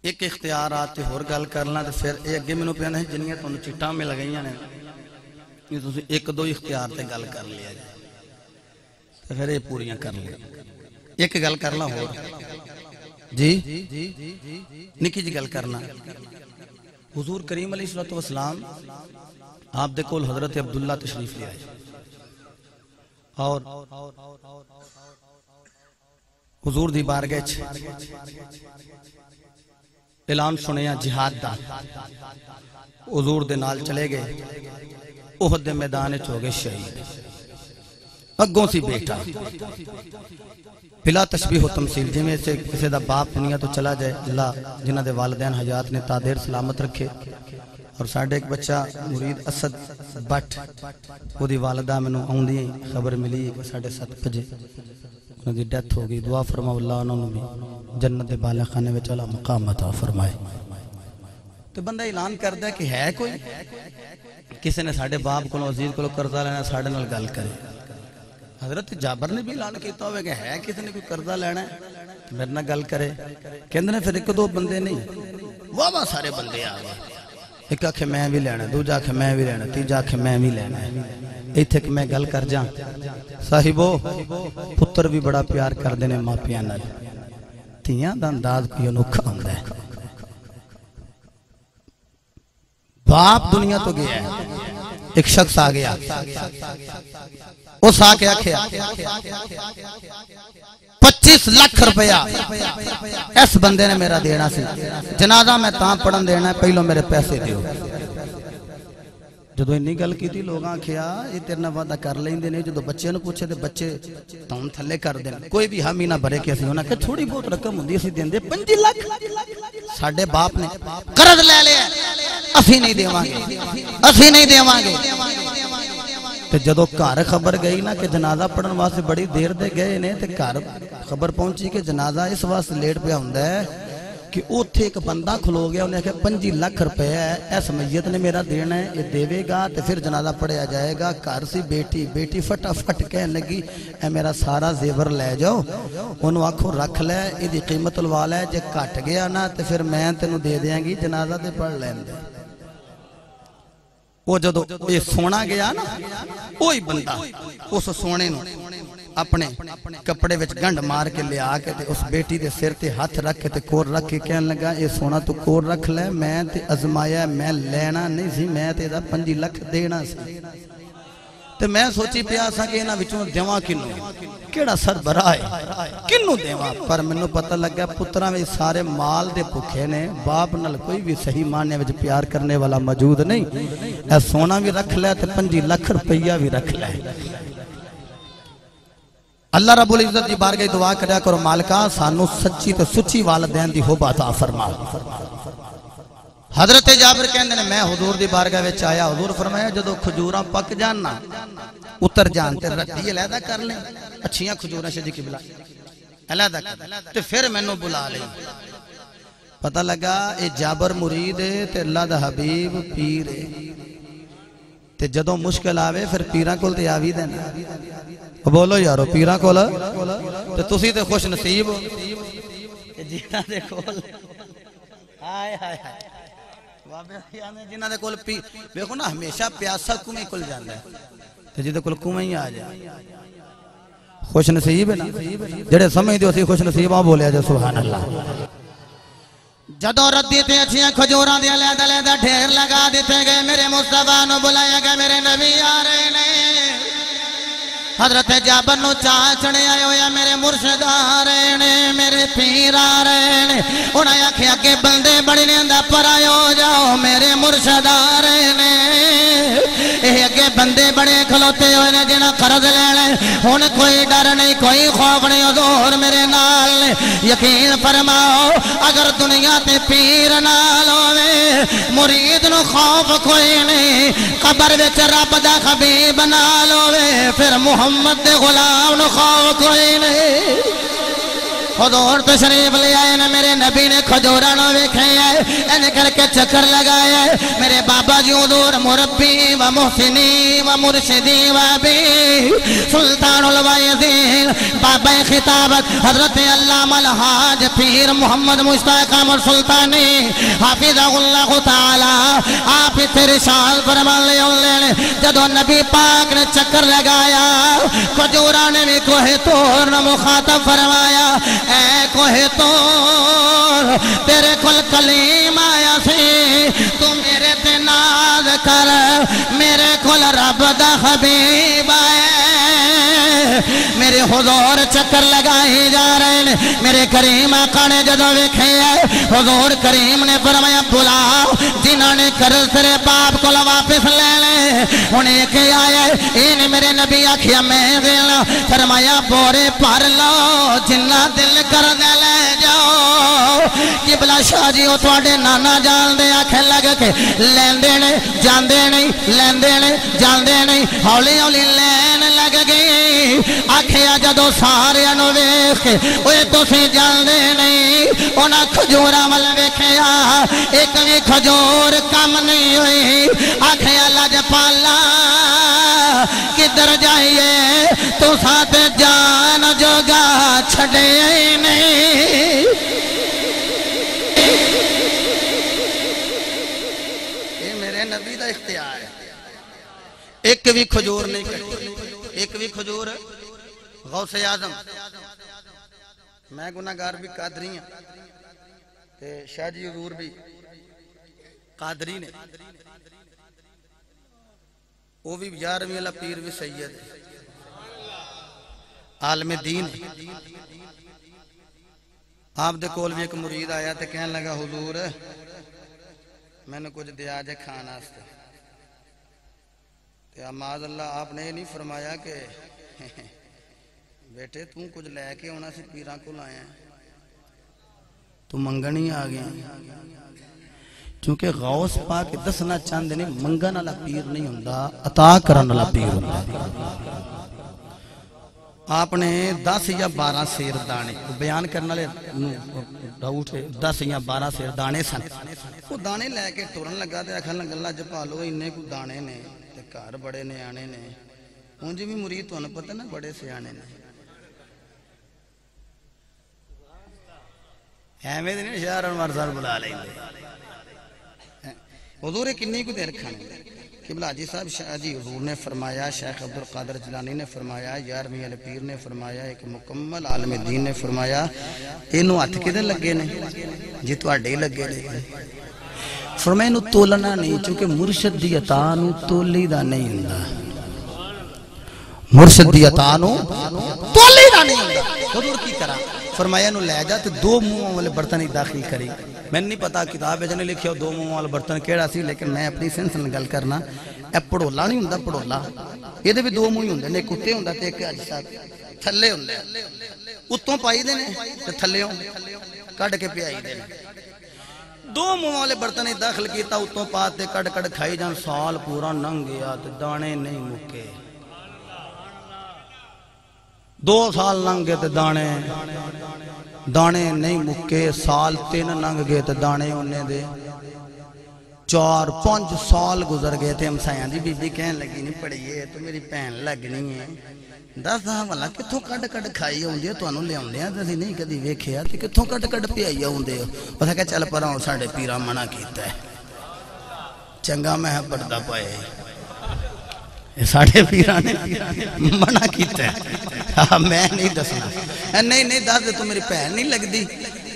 ایک اختیارات تے ہور گل کرنا تے پھر اے اگے مینوں پیاں نہیں جنیاں تانوں چٹاں میں لگائیاں نے. یہ تسی ایک دو اختیار تے گل کر لیا جی. تے پھر اے پوریاں کر لیا. ایک گل کرنا ہور. جی؟ نکی جی گل کرنا. حضور کریم علیہ الصلوۃ والسلام آپ دے کول حضرت عبداللہ تشریف لے آئے. اور حضور دی بارگاہ چ اعلان سنیا جہاد دا۔ حضور دے نال چلے گئے۔ احد دے میدان وچ ہو گئے شہید۔ اگوں سی بیٹا۔ بلا تشبیہ و تمثیل، جویں سے کسی دا باپ دنیا تو چلا جائے، اللہ جنہ دے والدین حیات نے تادیر سلامت رکھے۔ اور ساڈے ایک بچہ مرید اسد بٹ، وہ دی والدہ میں آوندی خبر ملی کہ ساڈے 7 بجے۔ انہوں دی ڈیتھ ہو گئی، دعا فرما اللہ انہوں نے بھی جنت بالا خانے میں چلا مقام عطا فرمائے۔ تو بندہ اعلان کردا ہے کہ ہے کوئی؟ کسی نے ساڈے باپ کو عزیز کو قرضہ لینا ساڈے نال گل کرے۔ حضرت جابر نے بھی اعلان کیتا ہوئے کہ ہے کسی نے کوئی قرضہ لینا ہے؟ میرے نال گل کرے۔ کہندے نے پھر ایک دو بندے نہیں۔ واہ واہ، سارے بندے آ گئے۔ ایک آکھے میں بھی لینا، دوجا آکھے میں بھی لینا، تیجا آکھے میں بھی لینا۔ ایتھے کہ میں گل کر جاں۔ صاحبو، پتر بھی بڑا پیار کر دینے ماں پیاں نال۔ تیاں دا انداز کوئی انوکھا ہوندا ہے۔ باپ دنیا تو گیا ہے۔ ایک شخص آ گیا۔ اس آ کے آکھیا پچیس لاکھ روپیہ۔ اس بندے نے میرا دینا سی۔ جنازہ میں تاں پڑھن دینا ہے، پہلو میرے پیسے دیو۔ جدو انی گل کی تھی لوگاں آکھیا یہ تیرے نال وعدہ کر لیندے نے۔ جدو بچے نو پوچھے تے بچے تاں تھلے کر دین۔ کوئی بھی ہم ہی نہ بھرے کہ اسی ہونا کہ تھوڑی بہت رقم ہوندی اسی دیندے 5 لاکھ ساڈے باپ نے قرض لے لیا اسی نہیں دیواں گے۔ اسی نہیں دیواں گے تے جدو گھر خبر گئی نا کہ جنازہ پڑھن واسطے بڑی دیر دے گئے نے تے گھر خبر پہنچی کہ جنازہ اس واسطے لیٹ پیا ہوندا ہے کہ اوتھے ایک بندہ کھلو گیا، انہیں کہا پنجی لاکھ روپے ہے ایس میت نے میرا دینا ہے، یہ دیوے گا تے پھر جنازہ پڑھیا جائے گا، گھر سی بیٹی بیٹی فٹا فٹ کہنے لگی، اے میرا سارا زیور لے جاؤ۔ انہوں آکھو رکھ لے، یہ دی قیمت الوال ہے، جے کٹ گیا نا تے پھر میں تینوں دے۔ دیاں گی جنازہ تے پڑھ لین دے وہ جدو یہ سونا گیا نا وہی بندہ اس سونے نو اپنے کپڑے وچ گنڈ مار کے لے آ کے تے اس بیٹی دے سر تے ہاتھ رکھ کے تے کور رکھ کے کہن لگا یہ سونا تو کور رکھ لے میں تے ازمایا میں لینا نہیں سی میں تے دا 5 لاکھ دینا سی تے میں سوچی پیا سا کہ انہاں وچوں دیواں کینو کیڑا سربراہ ہے؟ کینو دیواں؟ پر مینوں پتہ لگا پتراں وچ سارے مال دے بھکھے نے، باپ نال کوئی بھی صحیح معنی وچ پیار کرنے والا موجود نہیں۔ اے سونا بھی رکھ لے تے 5 لاکھ روپیہ بھی رکھ لے۔ اللہ رب العزت دی بارگاہ دعا کریا کرو، مالکا، سانو سچی تے سچی والدین دی ہوبا عطا فرما۔ حضرت جابر کہندے نے، میں حضور دی بارگاہ وچ آیا، حضور فرمایا، جدو کھجوراں پک جان نا، اتر جان تے رتی علیحدہ کر لیں۔ اچھیاں کھجوراں شجی قبلہ۔ علیحدہ کر تے پھر مینوں بلا لئی پتہ لگا، اے جابر مرید ہے، تے اللہ دا حبیب پیر ہے۔ تے جدوں مشکل آوے، پھر پیراں کول تے آوی دینا بولو یارو، پیراں کول؟ تے تسی تے خوش نصیب ہو۔ کہ دے کول ہائے ہائے ہائے۔ بابے آنے، جنہاں دے کول پی دیکھو نا، ہمیشہ پیاسا کنویں کل جاندا ہے۔ تے جدے کول کنویں ہی آ جائے خوش نصیب ہے نا؟ جڑے سمجھ اسی خوش نصیب آ بولیا جو سبحان اللہ جدو ردی تے اچھیاں کھجوراں دے علیحدہ علیحدہ ڈھیر لگا دیتے گئے، میرے مصطفیٰ نو بلایا گیا، میرے نبی آ رہے نے۔ حضرت جابر نو چاچنے آئے ہویا میرے مرشد آ رہے نے میرے پیر آ رہے نے انہیں آکھیا کہ بندے بڑی نے اندہ پر آئے ہو جاؤ میرے مرشد آ رہے نے اے اگے بندے بڑے کھلوتے ہوئے نے جنہ قرض لینے ہن کوئی ڈر نہیں کوئی خوف نہیں حضور میرے نال نے یقین فرماؤ اگر دنیا تے پیر نال ہوئے مرید نو محمد دے غلام نو خوف کوئی نہیں۔ حضور تشریف لے آئے نا، میرے نبی نے کھجورا نو ویکھے آئے این کر کے چکر لگایا ہے۔ میرے بابا جی حضور مربی و محسنی و مرشدی و بی سلطان الوائزین۔ بابا خطابت حضرت علام الحاج پیر محمد مشتاق عمر سلطانی۔ حافظ اللہ تعالی، آپ تیرے شال فرمان لے لے۔ جدو نبی پاک نے چکر لگایا، کھجورا نے بھی کوہ تور نہ مخاطب فرمایا۔ اے کوہ تور۔ تیرے کل کلیم آیا سی۔ تو میرے تے ناز کر۔ میرے کل رب دا حبیب آئے میرے حضور چکر لگائی جا رہے ہیں۔ میرے کریم آقا نے جدو ویکھے آئے حضور کریم نے فرمایا، بلاؤ جنہوں نے کرل تیرے باپ کو واپس لے لے۔ انہیں کہ آئے این میرے نبی آکھیا، میں دینا فرمایا، بورے پر لو جنہ دل کر دے لے جاؤ۔ قبلہ شاہ جی وہ تواڈے نانا جان دے آکھے لگ کے، لیندے نے، جاندے نہیں لیندے نے، جاندے نہیں ہولی ہولی لین لگ گئی آکھیا جدو سارے انو ویکھ کے اوے تسی جاندے نہیں انہاں کھجوراں ول ویکھیا ایک وی کھجور کم نہیں ہوئی آکھیا لج پالا کدھر جائیے تو ساتھ جان جوگا چھڑے نہیں یہ میرے نبی دا اختیار ہے ایک بھی کھجور نہیں کٹی ایک بھی کھجور غوث اعظم، میں گناہگار بھی قادری ہوں تے شاہ جی حضور بھی قادری نے۔ وہ بھی یارویں والا پیر بھی سید ہے۔ عالم دین آپ دے کول بھی ایک مرید آیا تے کہنے لگا، حضور، میں نے کچھ دیا جے کھان آستے تے اماز اللہ، آپ نے یہ نہیں فرمایا کہ بیٹے تم کچھ لے کے ہونا سی پیران کو لائے ہیں تو منگن ہی آ گیا چونکہ غوث پاک دسنا چاند نہیں منگن والا پیر نہیں ہوندا عطا کرن والا پیر ہوندا آپ نے دس یا بارہ سیر دانے بیان کرنے والے ڈاؤٹ ہے دس یا بارہ سیر دانے سن وہ دانے لے کے ٹورن لگا تے آخر لگا اللہ جپا لو انہیں کو دانے نے تے گھر بڑے نیانے نے ہوں جی بھی مرید تمہیں پتہ نا بڑے سیانے نے ایویں نہیں شہر انوار صاحب بلا لیں حضور کنی کو دیر کھانے قبلہ حاجی صاحب شاہ جی حضور نے فرمایا شیخ عبد القادر جلانی نے فرمایا یارویں علی پیر نے فرمایا ایک مکمل عالم دین نے فرمایا اینو ہاتھ کدے لگے نے جی تواڈے ہی لگے نے فرمایا اینو تولنا نہیں چونکہ مرشد دی عطا نو تولی دا نہیں ہوندا مرشد دی عطا نو تولی دا نہیں۔ ہوندا حضور کی کرا فرمایا نو لے جا تے دو منہ والے برتن ہی داخل کری۔ میں نہیں پتا کتاب ہے جنے لکھیا دو منہ والے برتن کیڑا سی، لیکن میں اپنی سینس نال گل کرنا۔ اے پڑولا نہیں ہوندا پڑولا یہ دے بھی دو منہ ہی ہوندے نے کتے ہوندا تے ایک حج صاحب۔ تھلے ہوندے اتوں پائی دے نے تے تھلےوں کڈ کے پیائی دے دو منہ والے برتن داخل کیتا، اتوں پا تے کڈ کڈ کھائی جان، سال پورا ننگ گیا تے دانے نہیں مکے۔ دو سال لنگ گئے تے دانے۔ دانے نہیں مکے، سال تین لنگ گئے تے دانے انہیں دے۔ چار، پانچ سال گزر گئے تھے ہمسایاں دی بی بی کہنے لگی، نہیں پڑی ہے تو میری پہن لگنی ہے۔ دس ہاں والا کتھوں کٹ کٹ کھائی ہوں دے تو انہوں لے ہوں دے ہیں؟ تسی نہیں کدھی ویکھیا تے کتھوں کٹ کٹ پیائی ہوں دے پتہ کہ چل پراں، ساڈے پیرا منع کیتا ہے۔ چنگا میں پردہ پائے۔ ساڑھے پیرانے منع کیتا ہے۔ میں نہیں دسنا نہیں نہیں، دس تو میری پہن نہیں لگ دی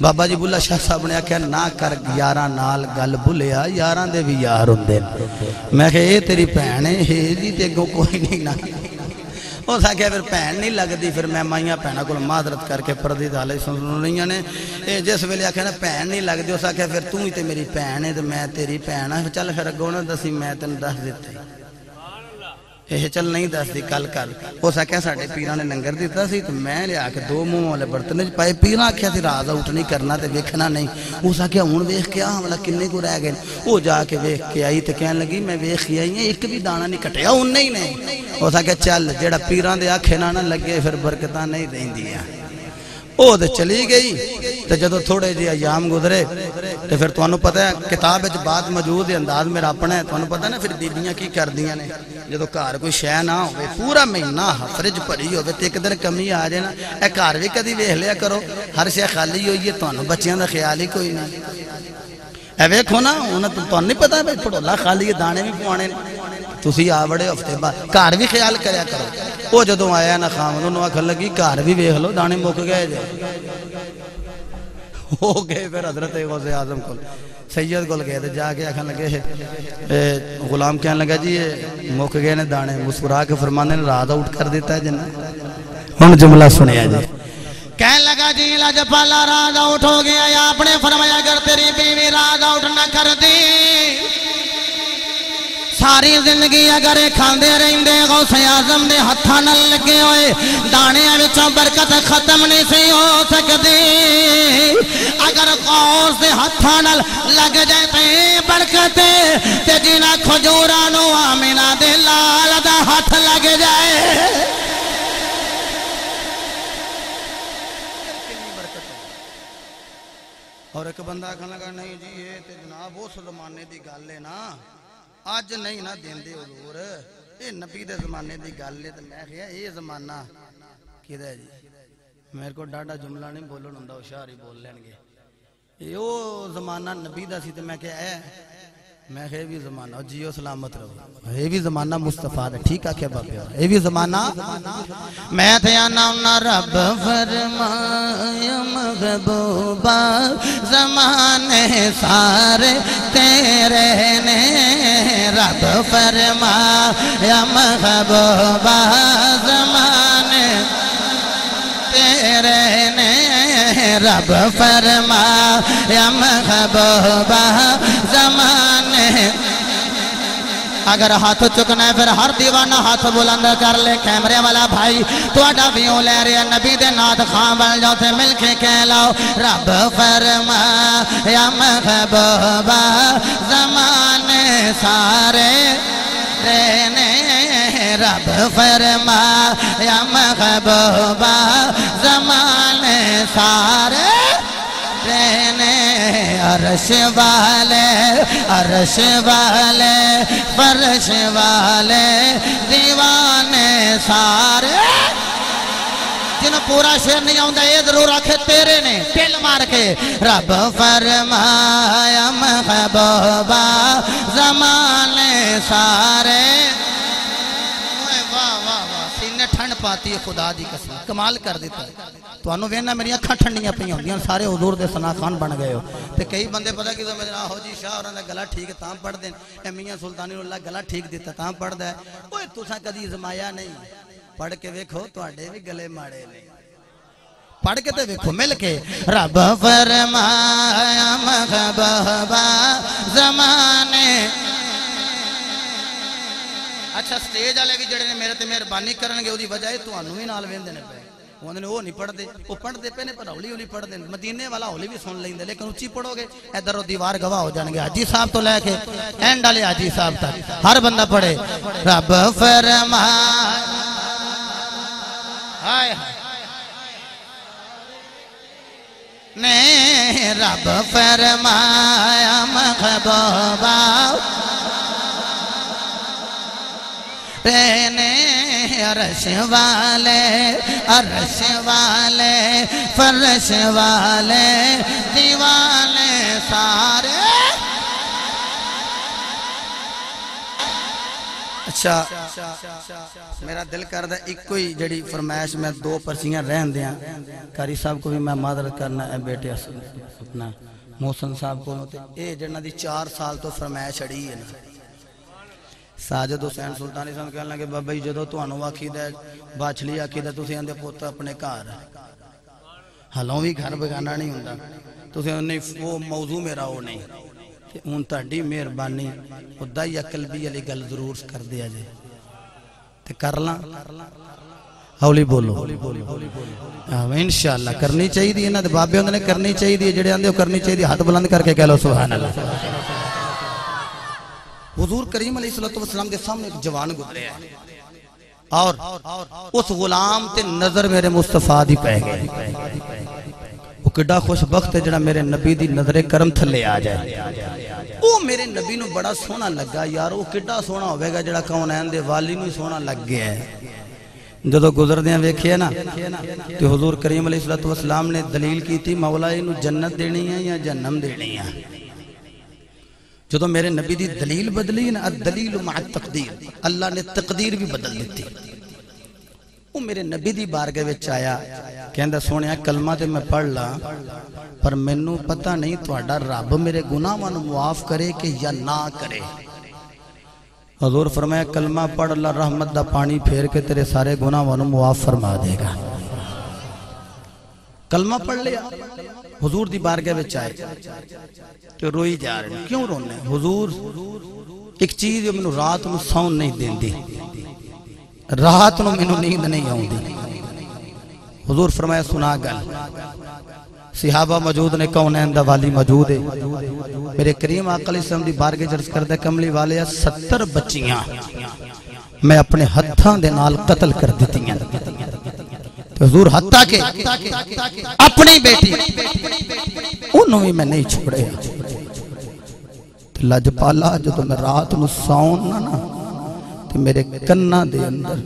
بابا جی بلہ شاہ صاحب نے آکھا نہ کر یاراں نال گل بھولیا یاراں دے بھی یار ہوندے میں کہ اے تیری پہن ہے جی تے کوئی نہیں نہ اس آکھا پھر پہن نہیں لگ دی پھر میں مائیاں پہنا کل معذرت کر کے پردی دالے رہی نے۔ جس ویلے آکھا نا پہن نہیں لگ دی اس آکھا پھر تو ہی تے میری پہن ہے، تے میں تیری پہن چل پھر اگوں دسی، میں تن دس دیتے۔ ਇਹ ਚੱਲ ਨਹੀਂ ਦੱਸਦੀ ਕੱਲ ਕੱਲ ਉਸ ਆਖਿਆ ਸਾਡੇ ਪੀਰਾਂ ਨੇ ਲੰਗਰ ਦਿੱਤਾ ਸੀ ਤੇ ਮੈਂ ਲਿਆ ਕੇ ਦੋ ਮੂੰਹ ਵਾਲੇ ਬਰਤਨ ਚ ਪਾਏ। ਪੀਰਾਂ ਆਖਿਆ ਸੀ, ਰਾਤ ਆਊਟ ਨਹੀਂ ਕਰਨਾ ਤੇ ਵੇਖਣਾ ਨਹੀਂ। ਉਸ ਆਖਿਆ ਹੁਣ ਵੇਖ ਕੇ ਆ, ਹਮਲਾ ਕਿੰਨੇ ਕੋ ਰਹਿ ਗਏ ਨੇ। ਉਹ ਜਾ ਕੇ ਵੇਖ ਕੇ ਆਈ ਤੇ ਕਹਿਣ ਲੱਗੀ, ਮੈਂ ਵੇਖ ਕੇ ਆਈ ਹਾਂ ਇੱਕ ਵੀ ਦਾਣਾ ਨਹੀਂ ਕਟਿਆ ਉਹਨੇ ਹੀ ਨਹੀਂ ਉਸ ਆਖਿਆ ਚੱਲ, ਜਿਹੜਾ ਪੀਰਾਂ ਦੇ ਆਖੇ ਨਾ ਨਾ ਲੱਗੇ, ਫਿਰ ਬਰਕਤਾਂ ਨਹੀਂ ਰਹਿੰਦੀਆਂ। ਉਹ ਤੇ ਚਲੀ ਗਈ ਤੇ ਜਦੋਂ ਥੋੜੇ ਜਿਹੇ ਅਯਾਮ ਗੁਜ਼ਰੇ ਤੇ ਫਿਰ ਤੁਹਾਨੂੰ ਪਤਾ ਹੈ ਕਿਤਾਬ ਵਿੱਚ ਬਾਤ ਮੌਜੂਦ ਹੈ ਅੰਦਾਜ਼ ਮੇਰਾ ਆਪਣਾ ਹੈ ਤੁਹਾਨੂੰ ਪਤਾ ਨਾ ਫਿਰ ਬੀਬੀਆਂ ਕੀ ਕਰਦੀਆਂ ਨੇ ਜਦੋਂ ਘਰ ਕੋਈ ਸ਼ੈ ਨਾ ਹੋਵੇ ਪੂਰਾ ਮਹੀਨਾ ਫਰਿੱਜ ਭਰੀ ਹੋਵੇ ਤੇ ਇੱਕ ਦਿਨ ਕਮੀ ਆ ਜਾਏ ਨਾ ਇਹ ਘਰ ਵੀ ਕਦੀ ਵੇਖ ਲਿਆ ਕਰੋ ਹਰ ਸ਼ੈ ਖਾਲੀ ਹੋਈ ਹੈ ਤੁਹਾਨੂੰ ਬੱਚਿਆਂ ਦਾ ਖਿਆਲ ਹੀ ਕੋਈ ਨਾ ਇਹ ਵੇਖੋ ਨਾ ਹੁਣ ਤਾਂ ਤੁਹਾਨੂੰ ਨਹੀਂ ਪਤਾ ਵੀ ਪੜੋਲਾ ਖਾਲੀ ਹੈ ਦਾਣੇ ਵੀ ਪਵਾਉਣੇ ਨੇ ਤੁਸੀਂ ਆਵੜੇ ਹਫਤੇ ਬਾਅਦ ਘਰ ਵੀ ਖਿਆਲ ਕਰਿਆ ਕਰੋ ਉਹ ਜਦੋਂ ਆਇਆ ਨਾ ਖਾਮਨ ਉਹਨੂੰ ਆਖਣ لگی ਘਰ بھی ਵੇਖ لو، دانے ਮੁੱਕ گئے ਜੇ ہو گئے پھر حضرت غوث اعظم کو سید کو گئے تھے جا کے آخر لگے غلام کہن لگا جی مک گئے نے دانے مسکرا کے فرمانے نے رادہ اٹھ کر دیتا ہے جنا ہن جملہ سنیا جی۔ کہن لگا جی لجپالا رادہ اٹھ ہو گیا یا اپنے فرمایا، اگر تیری بیوی رادہ اٹھ نہ کر دی۔ ساری زندگی اگر کھاندے رہندے، غوث اعظم دے ہتھاں نال لگے ہوئے، دانیاں وچوں برکت ختم نہیں سی ہو سکدی اگر غوث دے ہتھاں نال لگ جائے تے تے جنہاں کھجوراں آمینہ دے لال دا ہتھ لگ جائے۔ اور ایک بندہ کہنے لگا، نہیں جی یہ تے جناب اس زمانے دی گل نا۔ ਅੱਜ ਨਹੀਂ ਨਾ ਦਿੰਦੇ ਹਜ਼ੂਰ। ਇਹ ਨਬੀ ਦੇ ਜ਼ਮਾਨੇ ਦੀ ਗੱਲ ਹੈ ਤੇ ਮੈਂ ਕਿਹਾ ਇਹ ਜ਼ਮਾਨਾ ਕਿਹਦਾ ਜੀ? ਮੇਰੇ ਕੋਲ ਡਾਡਾ ਜੁਮਲਾ ਨਹੀਂ ਬੋਲਣ ਹੁੰਦਾ, ਹੁਸ਼ਿਆਰ ਹੀ ਬੋਲ ਲੈਣਗੇ। ਇਹ ਉਹ ਜ਼ਮਾਨਾ ਨਬੀ ਦਾ ਸੀ ਤੇ ਮੈਂ ਕਿਹਾ ਇਹ میں ہے بھی زمانہ جیو سلامت رہو. اے بھی زمانہ مصطفیٰ دے ٹھیک ہے باپی باپ بھی زمانہ میں تھے آنا رب فرمایا مغبوبا زمانے سارے تیرے نے رب فرمایا مغبوبا زمانے رب فرما یم محبوبہ زمانے۔ اگر ہاتھ چکنا ہے پھر ہر دیوانہ ہاتھ بلند کر لے، کیمرے والا بھائی تو اٹھا بھیوں لے رہے نبی دے نات خان بل جاؤ تھے مل کے کہہ رب فرما، یا محبوبہ زمانے سارے رہنے۔ رب فرما، یا محبوبہ زمانے۔ سارے عرش والے عرش والے، فرش والے، دیوانے سارے جنہوں پورا شیر نہیں آؤں یہ ضرور آکھے تیرے نے ٹیل مار کے۔ رب فرمایا، محبوبہ، زمانے سارے۔ سینے ٹھنڈ پاتی ہے، خدا دی کمال کر دیتا ہے۔ ਤੁਹਾਨੂੰ ਵੇਖਣਾ ਮੇਰੀਆਂ ਅੱਖਾਂ ਠੰਡੀਆਂ ਪਈਆਂ ਹੁੰਦੀਆਂ ਸਾਰੇ ਹਜ਼ੂਰ ਦੇ ਸਨਾ ਖਾਨ ਬਣ ਗਏ ਹੋ। ਤੇ ਕਈ ਬੰਦੇ ਪਤਾ ਕਿ ਸਮਝਣਾ ਆਹੋ ਜੀ ਸ਼ਾਹ ਹੋਰਾਂ ਦਾ ਗਲਾ ਠੀਕ ਤਾਂ ਪੜਦੇ ਨੇ ਮੀਆਂ ਸੁਲਤਾਨੀ ਨੂੰ ਅੱਲਾ ਗਲਾ ਠੀਕ ਦਿੱਤਾ ਤਾਂ ਪੜਦਾ ਹੈ। ਓਏ ਤੁਸੀਂ ਕਦੀ ਜ਼ਮਾਇਆ ਨਹੀਂ? ਪੜ ਕੇ ਵੇਖੋ, ਤੁਹਾਡੇ ਵੀ ਗਲੇ ਮਾੜੇ ਨੇ। ਪੜ ਕੇ ਤੇ ਵੇਖੋ ਮਿਲ ਕੇ। ਰੱਬ ਫਰਮਾਇਆ, ਮਹਬੂਬਾ ਜ਼ਮਾਨੇ। ਅੱਛਾ ਸਟੇਜ ਵਾਲੇ ਵੀ ਜਿਹੜੇ ਨੇ ਮੇਰੇ ਤੇ ਮਿਹਰਬਾਨੀ ਕਰਨਗੇ, ਉਹਦੀ ਵਜ੍ਹਾ ਇਹ ਤੁਹਾਨੂੰ ਵੀ ਨਾਲ ਵੇਂਦੇ ਨੇ। وہ نے وہ نہیں پڑھ دے وہ پڑھ دے پہنے پر اولی ہولی پڑھ دے مدینے والا اولی بھی سن لیں دے لیکن اچھی پڑھو گے ادھر و دیوار گواہ ہو جانگے آجی صاحب تو لے کے اینڈ ڈالے آجی صاحب تا ہر بندہ پڑھے رب فرمائے آئے نے رب فرمایا مخبوبہ رہنے عرش والے عرش والے، فرش والے، دیوانے سارے۔ اچھا میرا دل کردا ایک ہی جڑی فرمائش میں دو پرچیاں رہن دیاں۔ کاری صاحب کو بھی میں معذرت کرنا ہے، بیٹے اپنا محسن صاحب کو اے جنہ دی چار سال تو فرمائش اڑی ہے نا۔ ساجد حسین سلطانی صاحب کہنے لگے بابا جی جدو تانوں آکھیدا ہے باچھلی آکھیدا تسی آندے پوت اپنے گھر ہلوں بھی گھر بگانا نہیں ہوندا تسی نہیں وہ موضوع میرا وہ نہیں تے ہن تہاڈی مہربانی خدا ہی عقل بھی علی گل ضرور کر دیا جے تے کر لاں ہولی بولو انشاءاللہ کرنی چاہیے دی انہاں دے بابے ہوندے نے کرنی چاہیے دی جڑے آندے کرنی چاہیے دی ہاتھ بلند کر کے کہہ لو سبحان اللہ حضور کریم علیہ الصلوۃ والسلام دے سامنے ایک جوان گزریا ہے اور اس غلام تے نظر میرے مصطفیٰ دی پہ گئے۔ وہ کڈا خوش بخت ہے جڑا میرے نبی دی نظر کرم تھلے آ جائے۔ وہ میرے نبی نو بڑا سونا لگا یار، وہ کڈا سونا ہوئے گا جڑا کون ہے؟ دے والی نو سونا لگ گیا ہے۔ جدو گزر دیاں ویکھیا نا کہ حضور کریم علیہ الصلوۃ والسلام نے دلیل کی تھی مولا انو جنت دینی ہے یا جہنم دینی ہے؟ جدو میرے نبی دی دلیل بدلی نا، الدلیل مع التقدیر۔ اللہ نے تقدیر بھی بدل دیتی۔ وہ میرے نبی دی بارگاہ وچ آیا، کہندا، سونیا، کلمہ تے میں پڑھ لا پر مینوں پتہ نہیں تہاڈا رب میرے گناہاں نو معاف کرے کہ یا نہ کرے۔ حضور فرمایا، کلمہ پڑھ، اللہ رحمت دا پانی پھیر کے تیرے سارے گناہاں نو معاف فرما دے گا۔ کلمہ پڑھ لیا۔ حضور دی بارگاہ وچ آئے کہ روئی جا رہے ہیں۔ کیوں رونے حضور، ایک چیز جو مینوں رات نو سون نہیں دیندی۔ رات نو مینوں نیند نہیں آوندی۔ حضور فرمایا، سنا گل۔ صحابہ موجود نے کونین دا والی موجود ہے۔ میرے کریم آقا علیہ السلام دی بارگاہ جرس کردہ، کملی والے ستر بچیاں۔ میں اپنے ہتھاں دے نال قتل کر دیتی ہیں حضور حتیٰ کے اپنی بیٹی انہوں بھی میں نہیں چھوڑے۔ لج پالا جو تو میں رات نو ساؤن نا نا تو میرے کنہ دے اندر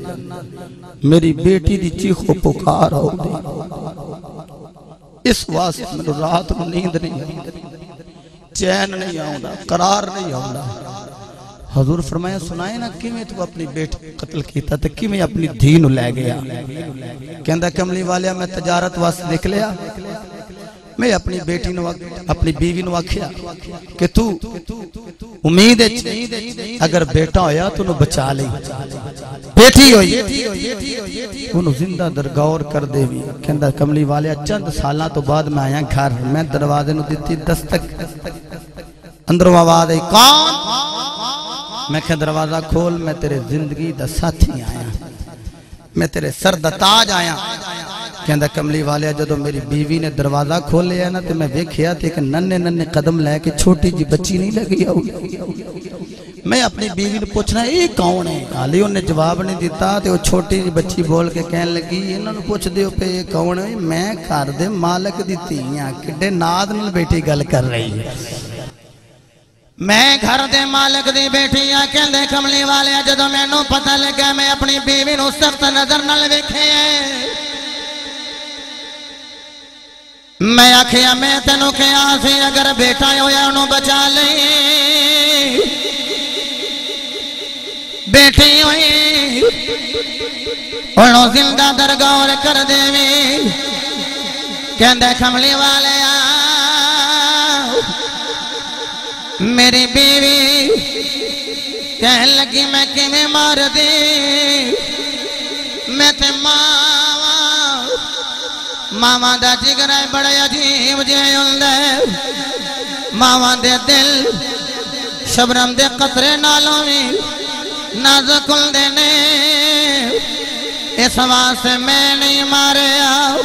میری بیٹی دی چیخ و پکار ہو دی اس واسط میں رات نو نیند نہیں چین نہیں آؤں قرار نہیں آؤں حضور فرمایا، سنائے نا، کیویں تو اپنی بیٹی قتل کیتا تے کیویں اپنی دھی نو لے گیا؟ کہندا، کملی والیا میں تجارت واسطے نکلیا میں اپنی بیٹی نو اپنی بیوی نو آکھیا کہ تو امید ہے اگر بیٹا ہویا تو نو بچا لئی۔ بیٹی ہوئی، انہوں زندہ درگور کر دے بھی کہندا، کملی والیا چند سالاں تو بعد میں آیا گھر۔ میں دروازے نو دیتی دستک۔ اندروں آواز آئی، کون؟ میں کہ دروازہ کھول، میں تیرے زندگی دا ساتھی آیا۔ میں تیرے سر دا تاج آیا۔ کہندا، کملی والیا جدو میری بیوی نے دروازہ کھول لیا نا تے میں ویکھیا تے کہ ننے ننے قدم لے کے چھوٹی جی بچی نہیں لگی آؤ۔ میں اپنی بیوی نے پوچھنا اے کون ہے؟ حالی انہیں جواب نہیں دیتا تے وہ چھوٹی جی بچی بول کے کہنے لگی، انہوں نے پوچھ دیو پہ یہ کون ہے؟ میں گھر دے مالک دی تیاں کڈے ناد نال بیٹی گل کر رہی ہے۔ میں گھر دے مالک دی بیٹی آ کہندے کملی والے جدوں مینوں پتہ لگا میں اپنی بیوی نو سخت نظر نال ویکھے میں آخیا میں تینوں کیا سی اگر بیٹا ہویا انہوں بچا لئی بیٹی ہوئی انہوں زندہ درگور کر دے بھی کہندے کملی والے میری بیوی کہن لگی، میں کمیں مار دی میں تے ماں ماما دا جگر ہے بڑے عجیب جے ہندے ماما دے دل شبرم دے قطرے نالوں میں نازک ہندے نے۔ اس واسطے میں نہیں مارے آؤ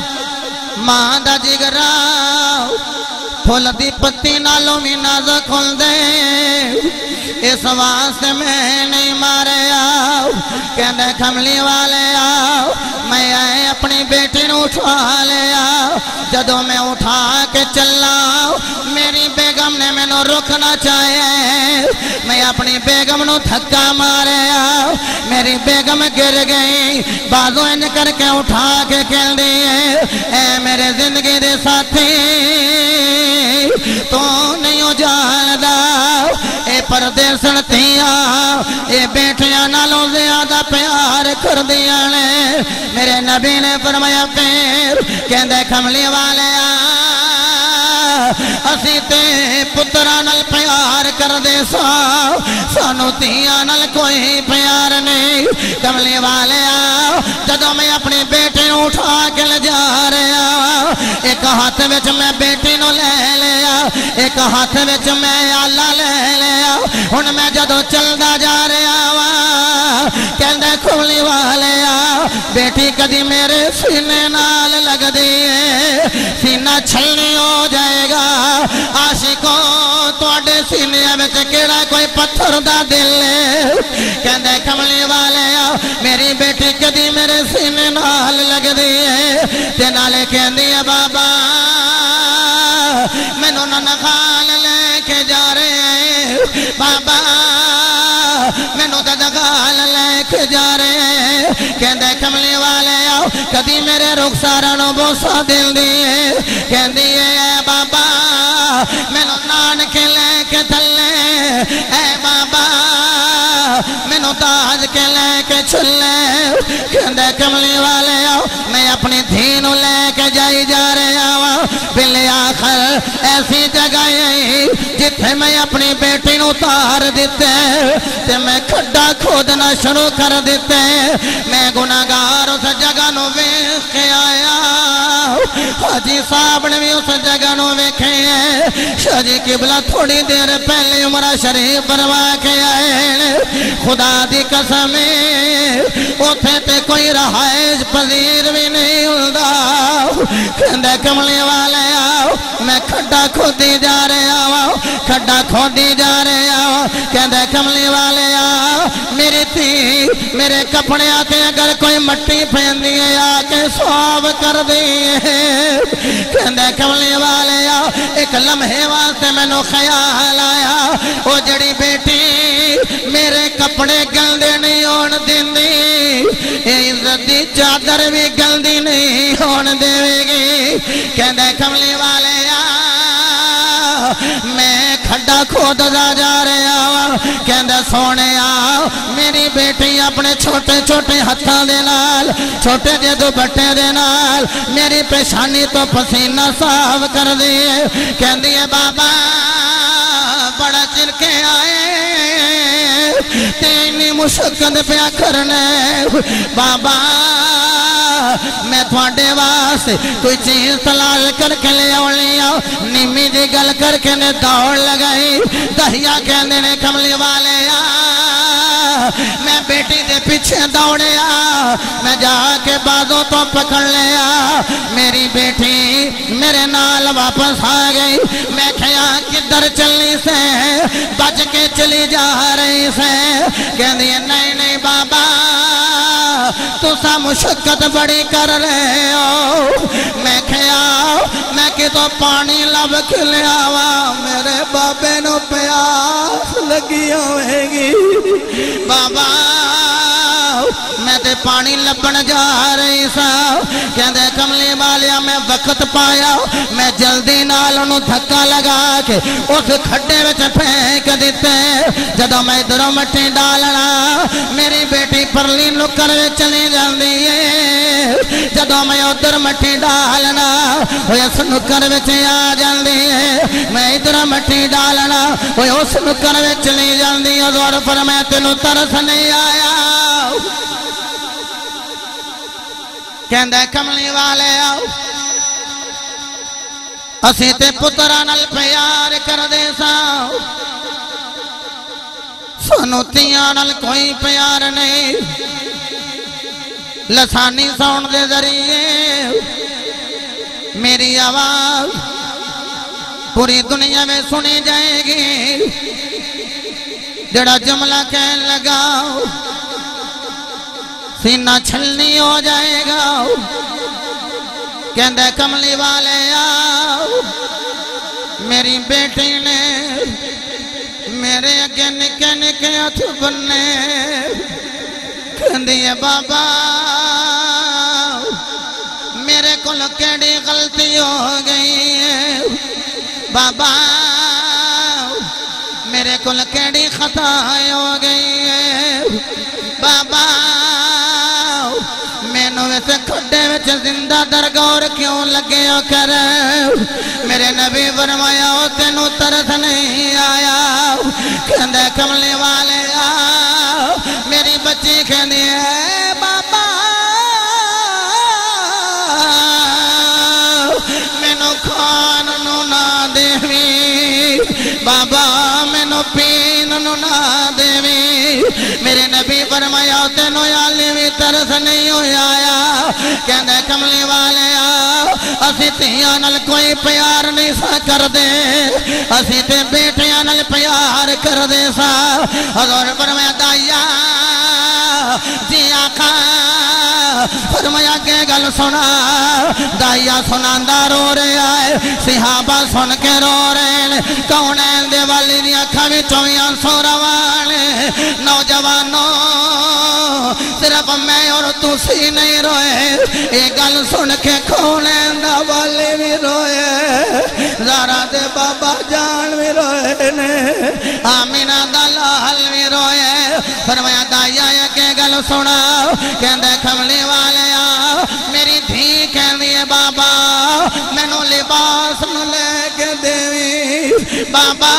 ماں دا جگر آؤ پھول دی پتی نالوں میں نازک دے اس واسطے میں نہیں مارے آؤ کہنے کھملی والے آؤ میں آئے اپنی بیٹی نو اٹھا لے آؤ جدو میں اٹھا کے چلا میری بیگم نے میں نو رکھنا چاہے اپنی بیگم نو تھکا مارے میری بیگم گر گئی۔ بازو ان کر کے اٹھا کے کھل دیئے اے میرے زندگی دے ساتھی تو نہیں ہو جانا اے پردے سنتیاں اے بیٹھیاں نالوں زیادہ پیار کر دیا نے۔ میرے نبی نے فرمایا، پیر، کہندے کملی والے اسی تے پترہ نل پیار کر دے سا سانو تیاں نل کوئی پیار نہیں کملی والے جدو میں اپنی بیٹی اٹھا کے لے جا رہا ایک ہاتھ وچ میں بیٹی نو لے لیا ایک ہاتھ وچ میں آلہ لے لیا ہن میں جدو چلدا جا رہا وا کہندے کھولی والے بیٹی کدی میرے سینے نال لگ دیئے سینہ چھلنی ہو جائے گا عاشقوں توڑے سینے میں چکیڑا کوئی پتھر دا دل ہے کہندے کملی والے میری بیٹی کدی میرے سینے نال لگ دیئے تے نالے کہندی ہے بابا میں نو نخال لے کے جا رہے ہیں بابا میں نو دگال لے کے جا رہے ہیں کہندے کملی والے آؤ کدی میرے رخ سارا نو کے لے کے چلے کہندے کملی والے آؤ میں اپنی دھینو لے کے جائی جا رہے آؤ بلے آخر ایسی جگہ ہے جتھے میں اپنی بیٹی نو تار دیتے تے میں کھڑا کھودنا شروع کر دیتے میں گناہگار اس جگہ نو ویکھ کے آیا حاجی صاحب نے بھی اس جگہ نو ویکھے ہیں شاجی قبلہ تھوڑی دیر پہلے عمرہ شریف بروا کے خدا دی قسم، اوتھے تے کوئی رہائش پذیر بھی نہیں ہوندا۔ کہندے کملی والے آؤ، میں کھڈا کھودی جا رہے آؤ ہاں، کھڈا کھودی جا رہے آؤ ہاں۔ کہندے کملی والے آؤ، میری تھی، میرے کپڑے آتے اگر کوئی مٹی پھیندی ہے، آ کے سواب کر دیئے کہندے کملی والے آؤ، ایک لمحے واسطے میں نو خیال آیا۔ وہ جڑی بیٹی چادر بھی گلدی نہیں ہون دے گی کہندے کملی والے آ میں کھڑا کھود دا جا رہے آوا کہندے سونے آ میری بیٹی اپنے چھوٹے چھوٹے ہتھاں دے نال چھوٹے جے دو بٹے دے نال میری پیشانی تو پسینہ صاف کر دیئے کہندی ہے بابا تینی مشکل پیا کرنے بابا میں تھوڑے واسے کوئی چیز تلال کر کے لے اولی آؤ نیمی دی گل کر کے نے دوڑ لگائی دہیا کہنے نے کملی والے آ میں بیٹی دے پیچھے دوڑے آ میں جا کے بازوں تو پکڑ لے آ میری بیٹی میرے نال واپس آ گئی۔ میں کھیا کدھر چلی سے؟ بچ کے چلی جا رہی سے۔ کہہ دیئے نہیں نہیں بابا، تو سا مشکت بڑی کر رہے ہو۔ میں کھیا میں تو پانی لب کھلیا میرے بابے نو پیاس لگی ہوئے گی۔ بابا تے پانی لبن جا رہی سا۔ کہندے کملی والیا، میں وقت پایا۔ میں جلدی نال انہوں دھکا لگا کے اس کھڑے وچ پھینک دیتے۔ جدو میں ادھروں مٹی ڈالنا، میری بیٹی پرلی نکر چلی جاندی ہے۔ جدو میں ادھر مٹی ڈالنا وہ اس نکر وچ آ جاندی ہے۔ میں ادھر مٹی ڈالنا وہ اس نکر وچ چلی جاندی ہے۔ زور پر تینوں ترس نہیں آیا۔ کہندے کملی والے آؤ۔ اسی تے پترہ نل پیار کر دے ساؤ۔ سنو تیاں نل کوئی پیار نہیں۔ لسانی سون دے ذریعے میری آواز پوری دنیا میں سنی جائے گی۔ جڑا جملہ کہن لگاؤ سینہ چھلنی ہو جائے گا کہندے کملی والے آؤ میری بیٹی نے میرے اگے نکے نکے ہاتھ بننے کہندی ہے بابا میرے کو کیڑی غلطی ہو گئی ہے بابا میرے کو کیڑی خطا ہو گئی ہے بابا مینو ویسے کھڈے وچ زندہ درگور کیوں لگے ہو کر میرے نبی فرمایا ہو تینوں ترس نہیں آیا۔ کہندے، کملے والے آ، میری بچی کہندی ہے، بابا۔ مینو کھان نو نہ دیوی بابا مینو پین نو نہ دیوی میرے نبی فرمایا تینو یالی بھی ترس نہیں ہویا۔ آیا کہندے کملی والے آ، اسی تیاں نل کوئی پیار نہیں سا کر دے اسی تے بیٹیاں نل پیار کر دے سا۔ حضور فرمایا، دائیاں فرمایا کہ گل سنا، دائیا سناندہ رو رہے آئے صحابہ سن کے رو رہے ہیں۔ کون دے والی دی اکھا بھی چویاں سو روانے نوجوانوں، صرف میں اور تو نہیں روئے۔ یہ گل سن کے کون ہے دے والی بھی روئے؟ زارا دے بابا جان بھی روئے نے۔ آمینہ دلال بھی روئے۔ فرمایا، دائیا یہ کہ گل سنا۔ کہندے کھملی بابا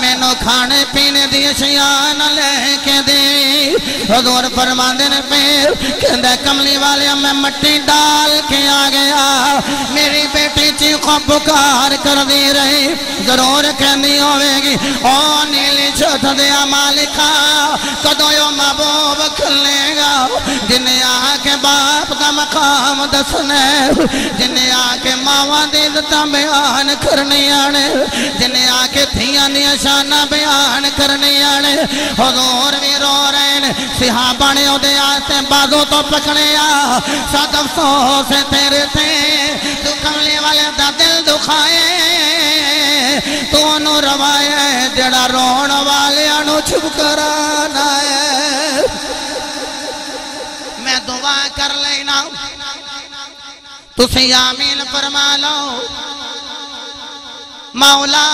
مینو کھانے پینے دی اشیاء نہ لے کے حضور فرماندے نے پیر کہندے کملی والے میں مٹی ڈال کے آ گیا میری بیٹی چیخوں پکار کر دی رہی ضرور کہندی ہوئے گی او نیلی چھت دیا مالکا کدو یو محبوب کھلے گا جنہیں آ کے باپ کا مقام دسنے جنہیں آ کے ماوا دی عزتاں بیان کرنی آنے جنہیں آ کے تھیاں دیا شانہ بیان کرنی آنے حضور بھی رو رہے ہیں صحابہ نے او دے آتے بازو تو پکڑے آ سات افسوس ہے تیرے تھے تو کملے والے دا دل دکھائے تو انو روائے جڑا رون والے انو چھپ کرانا ہے میں دعا کر لینا تسی آمین فرما لو مولا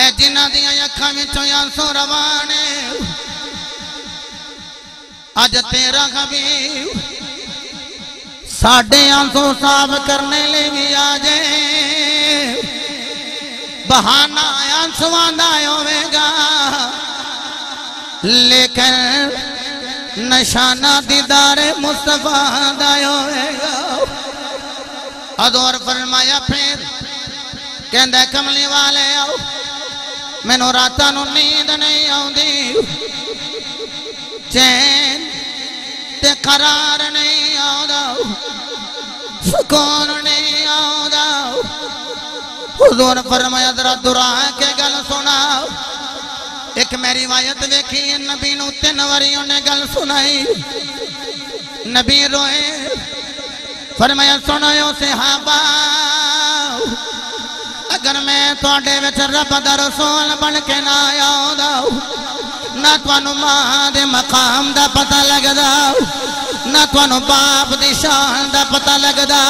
اے جنہ دیا یکھا میں چویا سو روانے اج تیرا خبیر ساڑھے آنسو صاف کرنے لے بھی آجے بہانہ آنسو آندائے ہوئے گا۔ لیکن نشانہ دیدار مصطفیٰ دائے ہوئے گا۔ ادور فرمایا پھر، کہندے کملی والے آؤ۔ میں نو نو نیند نہیں آؤں دی چین تے قرار نہیں آؤں دا سکون نہیں آؤں دا حضور فرمایا ذرا درا کے گل سنا ایک میری روایت دیکھی نبی نو تین وریوں نے گل سنائی نبی روئے فرمایا سنو صحابہ اگر میں تھوڑے وچ رب دا رسول بن کے نہ آیا دا نہ توانو ماں دے مقام دا پتہ لگ دا نہ توانو باپ دی شان دا پتہ لگ دا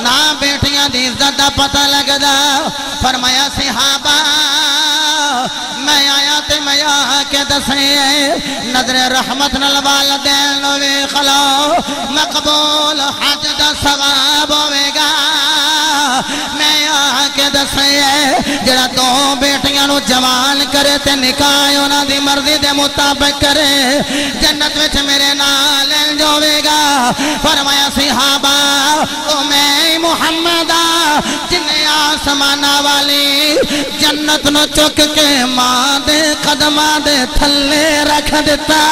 نہ بیٹیاں دی عزت دا پتہ لگ دا فرمایا صحابہ میں آیا تے میں آ کے دسیں نظر رحمت نل والدین نو ویکھ لو مقبول حج دا ثواب ہوے گا آ کے دسیں جڑا دو بیٹیاں نو جوان کرے تے نکاح انہاں دی مرضی دے مطابق کرے جنت وچ میرے نال جوے گا فرمایا صحابہ او میں محمد جن آسمانہ والی جنت نو چک کے ماں دے قدمہ دے تھلے رکھ دیتا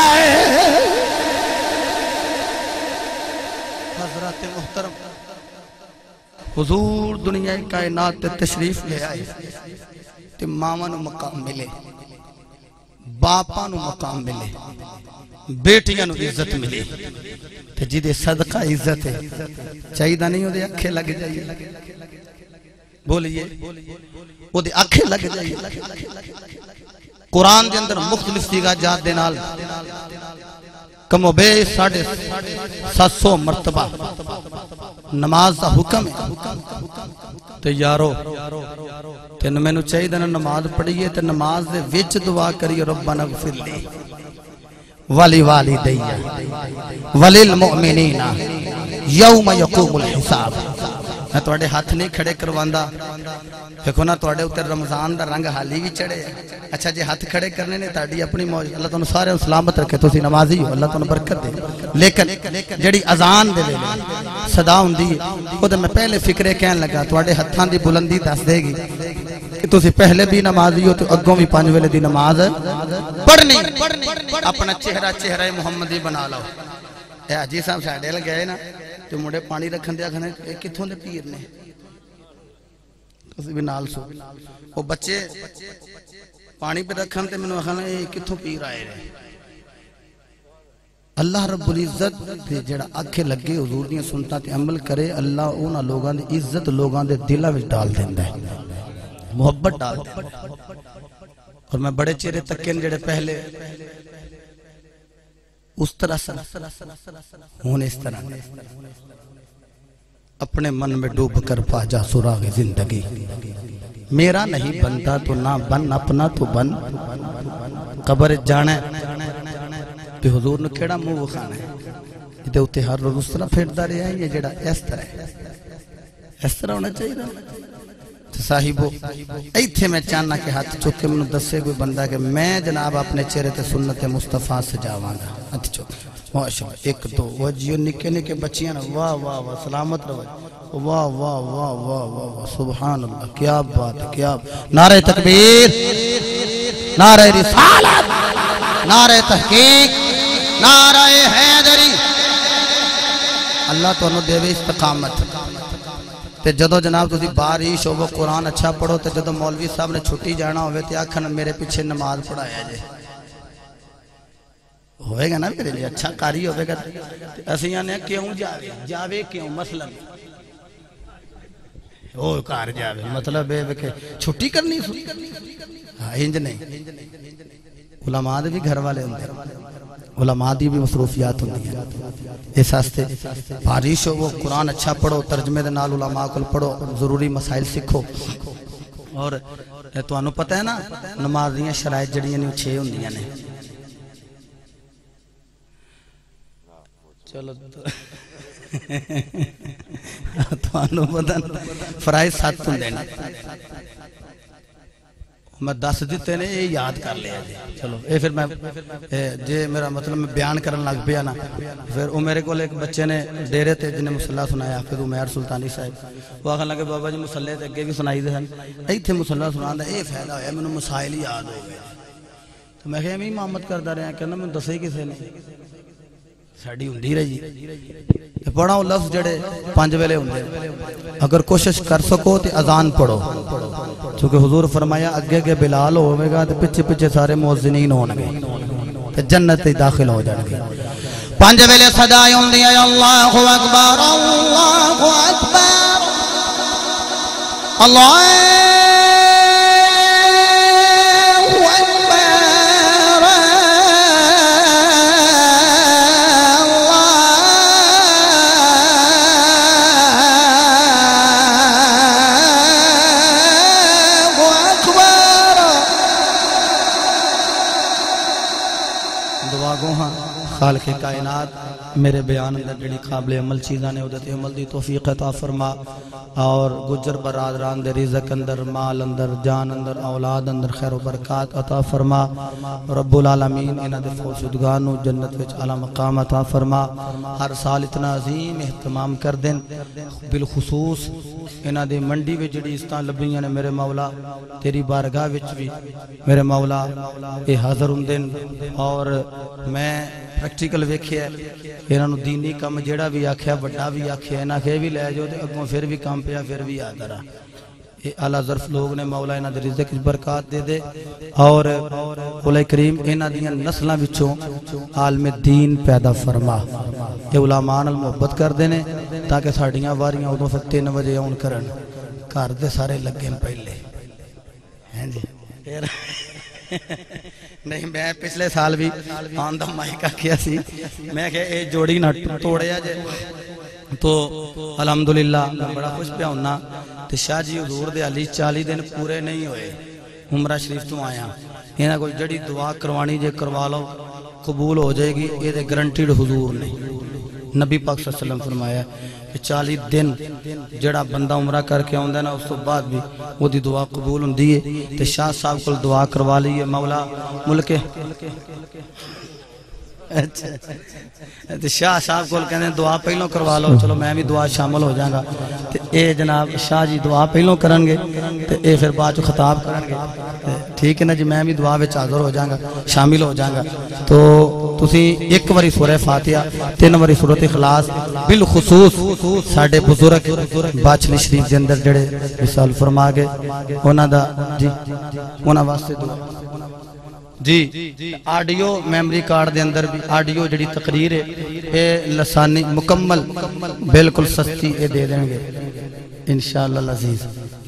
حضور دنیا کائنات تے تشریف لے آئے تے ماما نو مقام ملے، باپا نو مقام ملے، بیٹیاں نو عزت ملے۔ تے جیدے صدقہ عزت ہے، چاہیدہ نہیں ہو دے اکھے لگ جائیے۔ بولیے وہ دے اکھے لگ جائیے۔ قرآن دے اندر مختلف سیگا جات دے نال کم بے ساڑھے سات سو مرتبہ۔ نماز دا حکم ہے۔ تے یارو تے میں نو چاہیے نماز پڑھیے تے نماز دے وچ دعا کریے، ربنا اغفر لی ولی والدیہ ولی المؤمنین یوم یقوم الحساب۔ میں توڑے ہاتھ نہیں کھڑے کرواندا دیکھو نا توڑے اتر رمضان دا رنگ حالی بھی چڑھے۔ اچھا جی ہاتھ کھڑے کرنے نے تاڑی اپنی موج، اللہ تنو سارے سلامت رکھے تو سی نمازی ہو، اللہ تنو برکت دے۔ لیکن جڑی اذان دے لے صدا ہوندی او تے میں پہلے فکرے کہن لگا توڑے ہتھاں دی بلندی دس دے گی کہ تسی پہلے بھی نمازی ہو، تو اگوں بھی پانچ ویلے دی نماز پڑھنی۔ اپنا چہرہ چہرہ محمدی بنا لو۔ اے حاجی صاحب ساڈے ل گئے نا۔ تے منڈے پانی رکھن دے آکھنے اے کتھوں دے پیر نے تسی بھی نال سو او بچے پانی پہ رکھن تے مینوں آکھن اے کتھوں پیر آئے نے اللہ رب العزت تے جڑا اکھے لگے حضور دیاں سنتاں تے عمل کرے اللہ انہاں لوگاں دی عزت لوگاں دے دلاں وچ ڈال دیندا ہے محبت ڈال دیندا ہے اور میں بڑے چہرے تکے جڑے پہلے اس طرح سن ہون اس طرح۔ اپنے من میں ڈوب کر پا جا سراغ زندگی۔ میرا نہیں بنتا تو نہ بن، اپنا تو بن۔ قبر جانا تے حضور نے کیڑا منہ وکھانا ہے؟ جدے اوتے ہر روز اس طرح پھردا رہیا ہے، یہ جڑا اس طرح ہے۔ اس طرح ہونا چاہیے تے صاحبو، ایتھے میں چاہنا کہ ہاتھ چک منو دسے کوئی بندہ کہ میں جناب اپنے چہرے تے سنت مصطفیٰ سجاواں گا۔ ہاتھ چک ماشاءاللہ، ایک دو۔ وہ جیو نکے نکے بچیاں واہ واہ واہ، سلامت رہو۔ واہ واہ واہ واہ واہ واہ سبحان اللہ کیا بات ہے کیا نعرہ تکبیر، نعرہ رسالت، نعرہ تحقیق، نعرہ حیدری۔ اللہ تو انہوں دے استقامت۔ تے جدو جناب تسی بارش ہو وہ قرآن اچھا پڑھو، تے جدو مولوی صاحب نے چھٹی جانا ہوئے تے آکھن میرے پیچھے نماز پڑھایا جائے۔ ہوئے گا نا میرے لیے؟ اچھا کاری ہوئے گا۔ اسی یعنی کیوں جاوے؟ جاوے کیوں؟ مثلا او کار جاوے۔ مطلب ہے کہ چھٹی کرنی سو۔ ہاں انج نہیں۔ علماء دے بھی گھر والے ہوندے۔ علماء دی بھی مصروفیات ہوندی ہیں۔ اس واسطے بارش ہو وہ قرآن اچھا پڑھو، ترجمے دے نال علماء کول پڑھو، ضروری مسائل سکھو اور تانوں پتہ ہے نا، نماز دیاں شرائط جڑیاں نے 6 ہوندیاں نے۔ چلو تانوں پتہ فرائض سات ہوندے نے۔ میں دس دیتے نے، یہ یاد کر لیا جی۔ چلو اے پھر میں جے جی، میرا مطلب میں بیان کرن لگ پیا نا۔ پھر وہ میرے کو ایک بچے نے ڈیرے تے جنہیں مسلح سنایا حافظ عمیر سلطانی صاحب۔ وہ آخر لگے، بابا جی مسلح تے اگے بھی سنائی دے سن۔ ایتھے مسلح سنا دا اے فائدہ ہویا، مینوں مسائل یاد ہو گئے۔ تو میں کہ میں امامت کردا رہا، کہنا میں دسے کسے نے۔ ساڈی ہوندی رہی تے لفظ جڑے پانچ ویلے ہوندے اگر کوشش کر سکو تے اذان پڑھو چونکہ حضور فرمایا اگے اگے بلال ہوئے گا تے پیچھے پیچھے سارے موزنین ہون گے جنت داخل ہو جان گے پانچ ویلے صدای ہوندی ہے اللہ اکبر خالق کائنات، میرے بیان اندر جڑی قابل عمل چیزاں نے ادھر عمل دی توفیق عطا فرما۔ اور گجر برادران دے رزق اندر، مال اندر، جان اندر، اولاد اندر خیر و برکات عطا فرما۔ رب العالمین انہاں دے فوشدگان نو جنت وچ اعلی مقام عطا فرما۔ ہر سال اتنا عظیم اہتمام کر دین۔ بالخصوص انہاں دے منڈی وچ جڑی استاں لبیاں نے میرے مولا، تیری بارگاہ وچ بھی۔ میرے مولا، اے حاضر ہوندن اور میں پریکٹیکل ویکھیا انہاں نو دینی کم جیڑا بھی آکھیا بڑا بھی آکھیا انہاں کہ بھی لے جاؤ تے اگوں پھر بھی کام پیا پھر بھی آ درا یہ اعلیٰ ظرف لوگ نے مولا انہاں دے رزق وچ برکات دے دے اور قول کریم انہاں دیاں نسلاں وچوں عالم دین پیدا فرما یہ علماء نال محبت کردے نے تاکہ ساڈیاں واریاں اودوں پھر 3 بجے آن کرن گھر دے سارے لگے پہلے ہیں جی پھر نہیں میں پچھلے سال بھی آن دا مائکہ کیا سی میں کہ اے جوڑی نہ توڑیا جے تو الحمدللہ میں بڑا خوش پیا ہونا تے شاہ جی حضور دے علی چالی دن پورے نہیں ہوئے عمرہ شریف تو آیا انہاں کوئی جڑی دعا کروانی جے کروا لو قبول ہو جائے گی یہ تے گرنٹیڈ حضور نہیں نبی پاک صلی اللہ علیہ وسلم فرمایا کہ چالی دن جڑا بندہ عمرہ کر کے آندا ہے نا، اس تو بعد بھی وہ دی دعا قبول ہوندی ہے۔ تے شاہ صاحب کول دعا کروا لئیے، مولا ملک اچھا،, اچھا تے شاہ صاحب کول کہندے دعا پہلوں کروا لو۔ چلو میں بھی دعا شامل ہو جاں گا۔ تے اے جناب شاہ جی دعا پہلوں کرن گے۔ تے اے پھر بعد چ خطاب کرن گے۔ ٹھیک ہے نا جی میں بھی دعا وچ حاضر ہو جاں گا، شامل ہو جاں گا۔ تو تسی ایک واری سورہ فاتحہ، تین واری سورۃ اخلاص، بالخصوص ساڈے بزرگ باچلی شریف دے اندر جڑے مثال فرما گئے۔ انہاں دا جی انہاں واسطے دعا۔ جی آڈیو میمری کارڈ دے اندر بھی آڈیو جڑی تقریر ہے، اے لسانی مکمل بالکل سستی اے دے دیں گے۔ انشاءاللہ العزیز،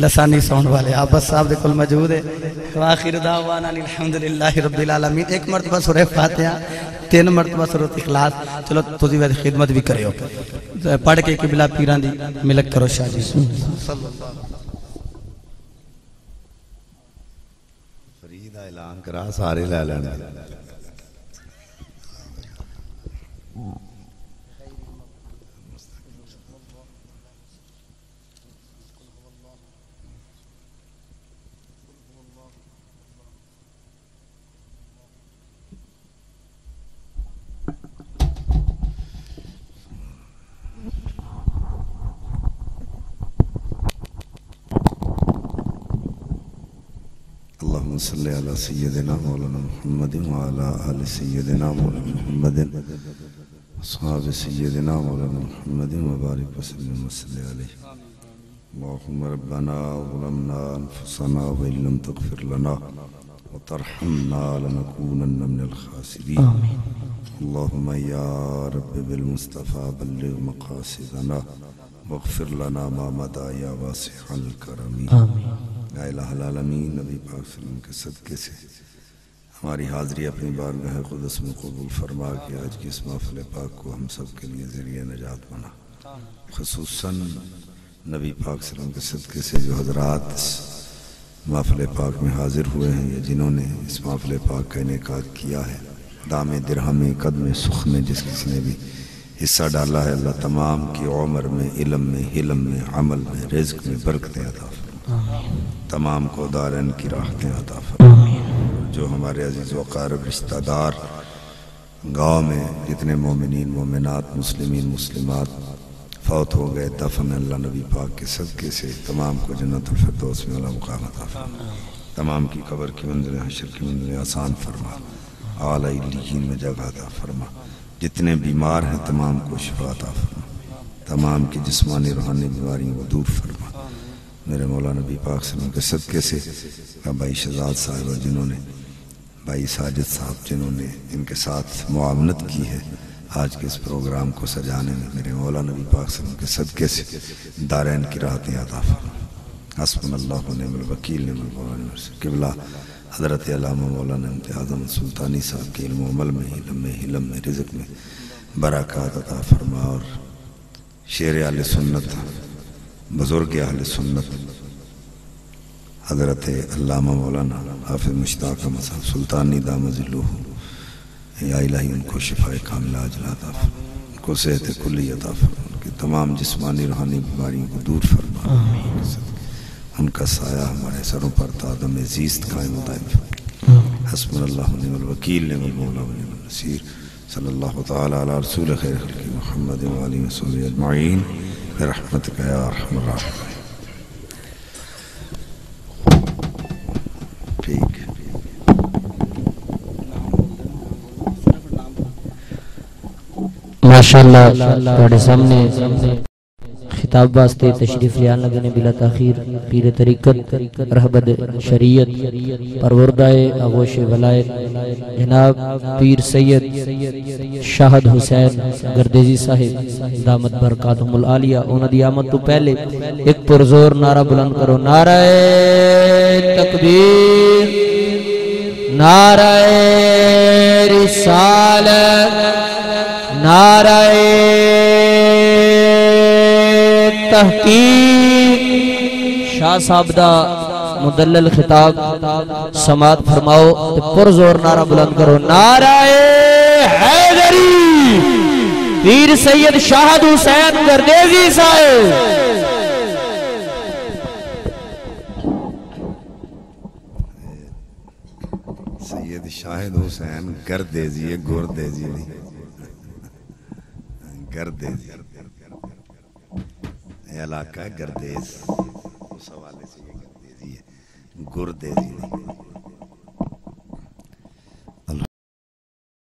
لسانی ساؤنڈ والے عباس صاحب دے کل موجود ہے۔ واخر دعوانا الحمدللہ رب العالمین۔ ایک مرتبہ سورہ فاتحہ، تین مرتبہ سورۃ اخلاص۔ چلو تسی ویسے خدمت بھی کریو۔ پڑھ کے قبلہ پیران دی ملک کرو شاہ جی۔ صلی ਫਰੀ کرا سارے لے لینا اللهم صل على سيدنا مولانا محمد وعلى آل سيدنا مولانا محمد. أصحاب سيدنا مولانا محمد وبارك وسلم وسلم عليه. اللهم ربنا ظلمنا أنفسنا وإن لم تغفر لنا وترحمنا لنكونن من الخاسرين. آمين. اللهم يا رب بالمصطفى بلغ مقاصدنا واغفر لنا ما مضى يا واسع الكرم. آمين. لا الہ العالمین نبی پاک صلی اللہ علیہ وسلم کے صدقے سے ہماری حاضری اپنی بارگاہ قدس میں قبول فرما کے آج کی اس محفل پاک کو ہم سب کے لیے ذریعہ نجات بنا خصوصاً نبی پاک صلی اللہ علیہ وسلم کے صدقے سے جو حضرات محفل پاک میں حاضر ہوئے ہیں یا جنہوں نے اس محفل پاک کا انعقاد کیا ہے، دام درہم، قدم سخ میں جس کسی نے بھی حصہ ڈالا ہے، اللہ تمام کی عمر میں، علم میں، حلم میں، عمل میں، رزق میں برکتیں عطا فرما تمام کو دارین کی راحتیں عطا فرما۔ جو ہمارے عزیز و قارب رشتہ دار گاؤں میں جتنے مومنین مومنات مسلمین مسلمات فوت ہو گئے دفن اللہ نبی پاک کے صدقے سے تمام کو جنت الفردوس میں اللہ مقام عطا فرما۔ تمام کی قبر کی منزل حشر کی منزل آسان فرما۔ اعلی لیجین میں جگہ عطا فرما۔ جتنے بیمار ہیں تمام کو شفا عطا فرما۔ تمام کی جسمانی روحانی بیماریوں کو دور فرما۔ میرے مولانا نبی پاک صلی اللہ علیہ وسلم کے صدقے سے بھائی شہزاد صاحب اور جنہوں نے، بھائی ساجد صاحب جنہوں نے ان کے ساتھ معاونت کی ہے، آج کے اس پروگرام کو سجانے میں میرے مولانا نبی پاک صلی اللہ علیہ وسلم کے صدقے سے دارین کی راحتیں عطا فرما حسبن اللہ و نعم الوکیل، نعم المولانا قبلہ حضرت علامہ مولانا امتیازم سلطانی صاحب کے علم و عمل میں، علم میں علم میں، رزق میں برکات عطا فرما اور شیر اہل سنت بزرگ اہل سنت حضرت علامہ مولانا حافظ مشتاق مصحف سلطانی دام یا الہی ان کو شفاء کاملہ عجل عطا فرما ان کو صحت کلی عطا فرما ان کی تمام جسمانی روحانی بیماریوں کو دور فرما ان کا سایہ ہمارے سروں پر تادم زیست قائم دائم فرما حسب اللہ ونعم الوکیل نعم المولا ونعم النصیر۔ صلی اللہ تعالی علی رسول خیر خلق محمد و علیہ وسلم اجمعین۔ برحمتك يا أرحم الراحمين. ما شاء الله خطاب واسطے تشریف لیان لگے نے بلا تاخیر، پیر طریقت، رہبد شریعت، پروردہ آغوش ولایت، جناب پیر سید شاہد حسین گردیزی صاحب، دامت برکاتہم العالیہ انہوں دی آمد تو پہلے ایک پرزور نعرہ بلند کرو، نعرہ تکبیر، نعرہ رسالت، نعرہ تحقیق۔ شاہ صاحب دا مدلل خطاب سماعت فرماؤ پر زور نعرہ بلند کرو۔ نعرہ حیدری۔ پیر سید شاہد حسین گردیزی صاحب۔ سید شاہد حسین گردیزی ہے گردیزی نہیں۔ گردیزی ہے علاقہ گردیز۔ اس حوالے سے یہ گردیزی ہے۔ گردیزی نہیں۔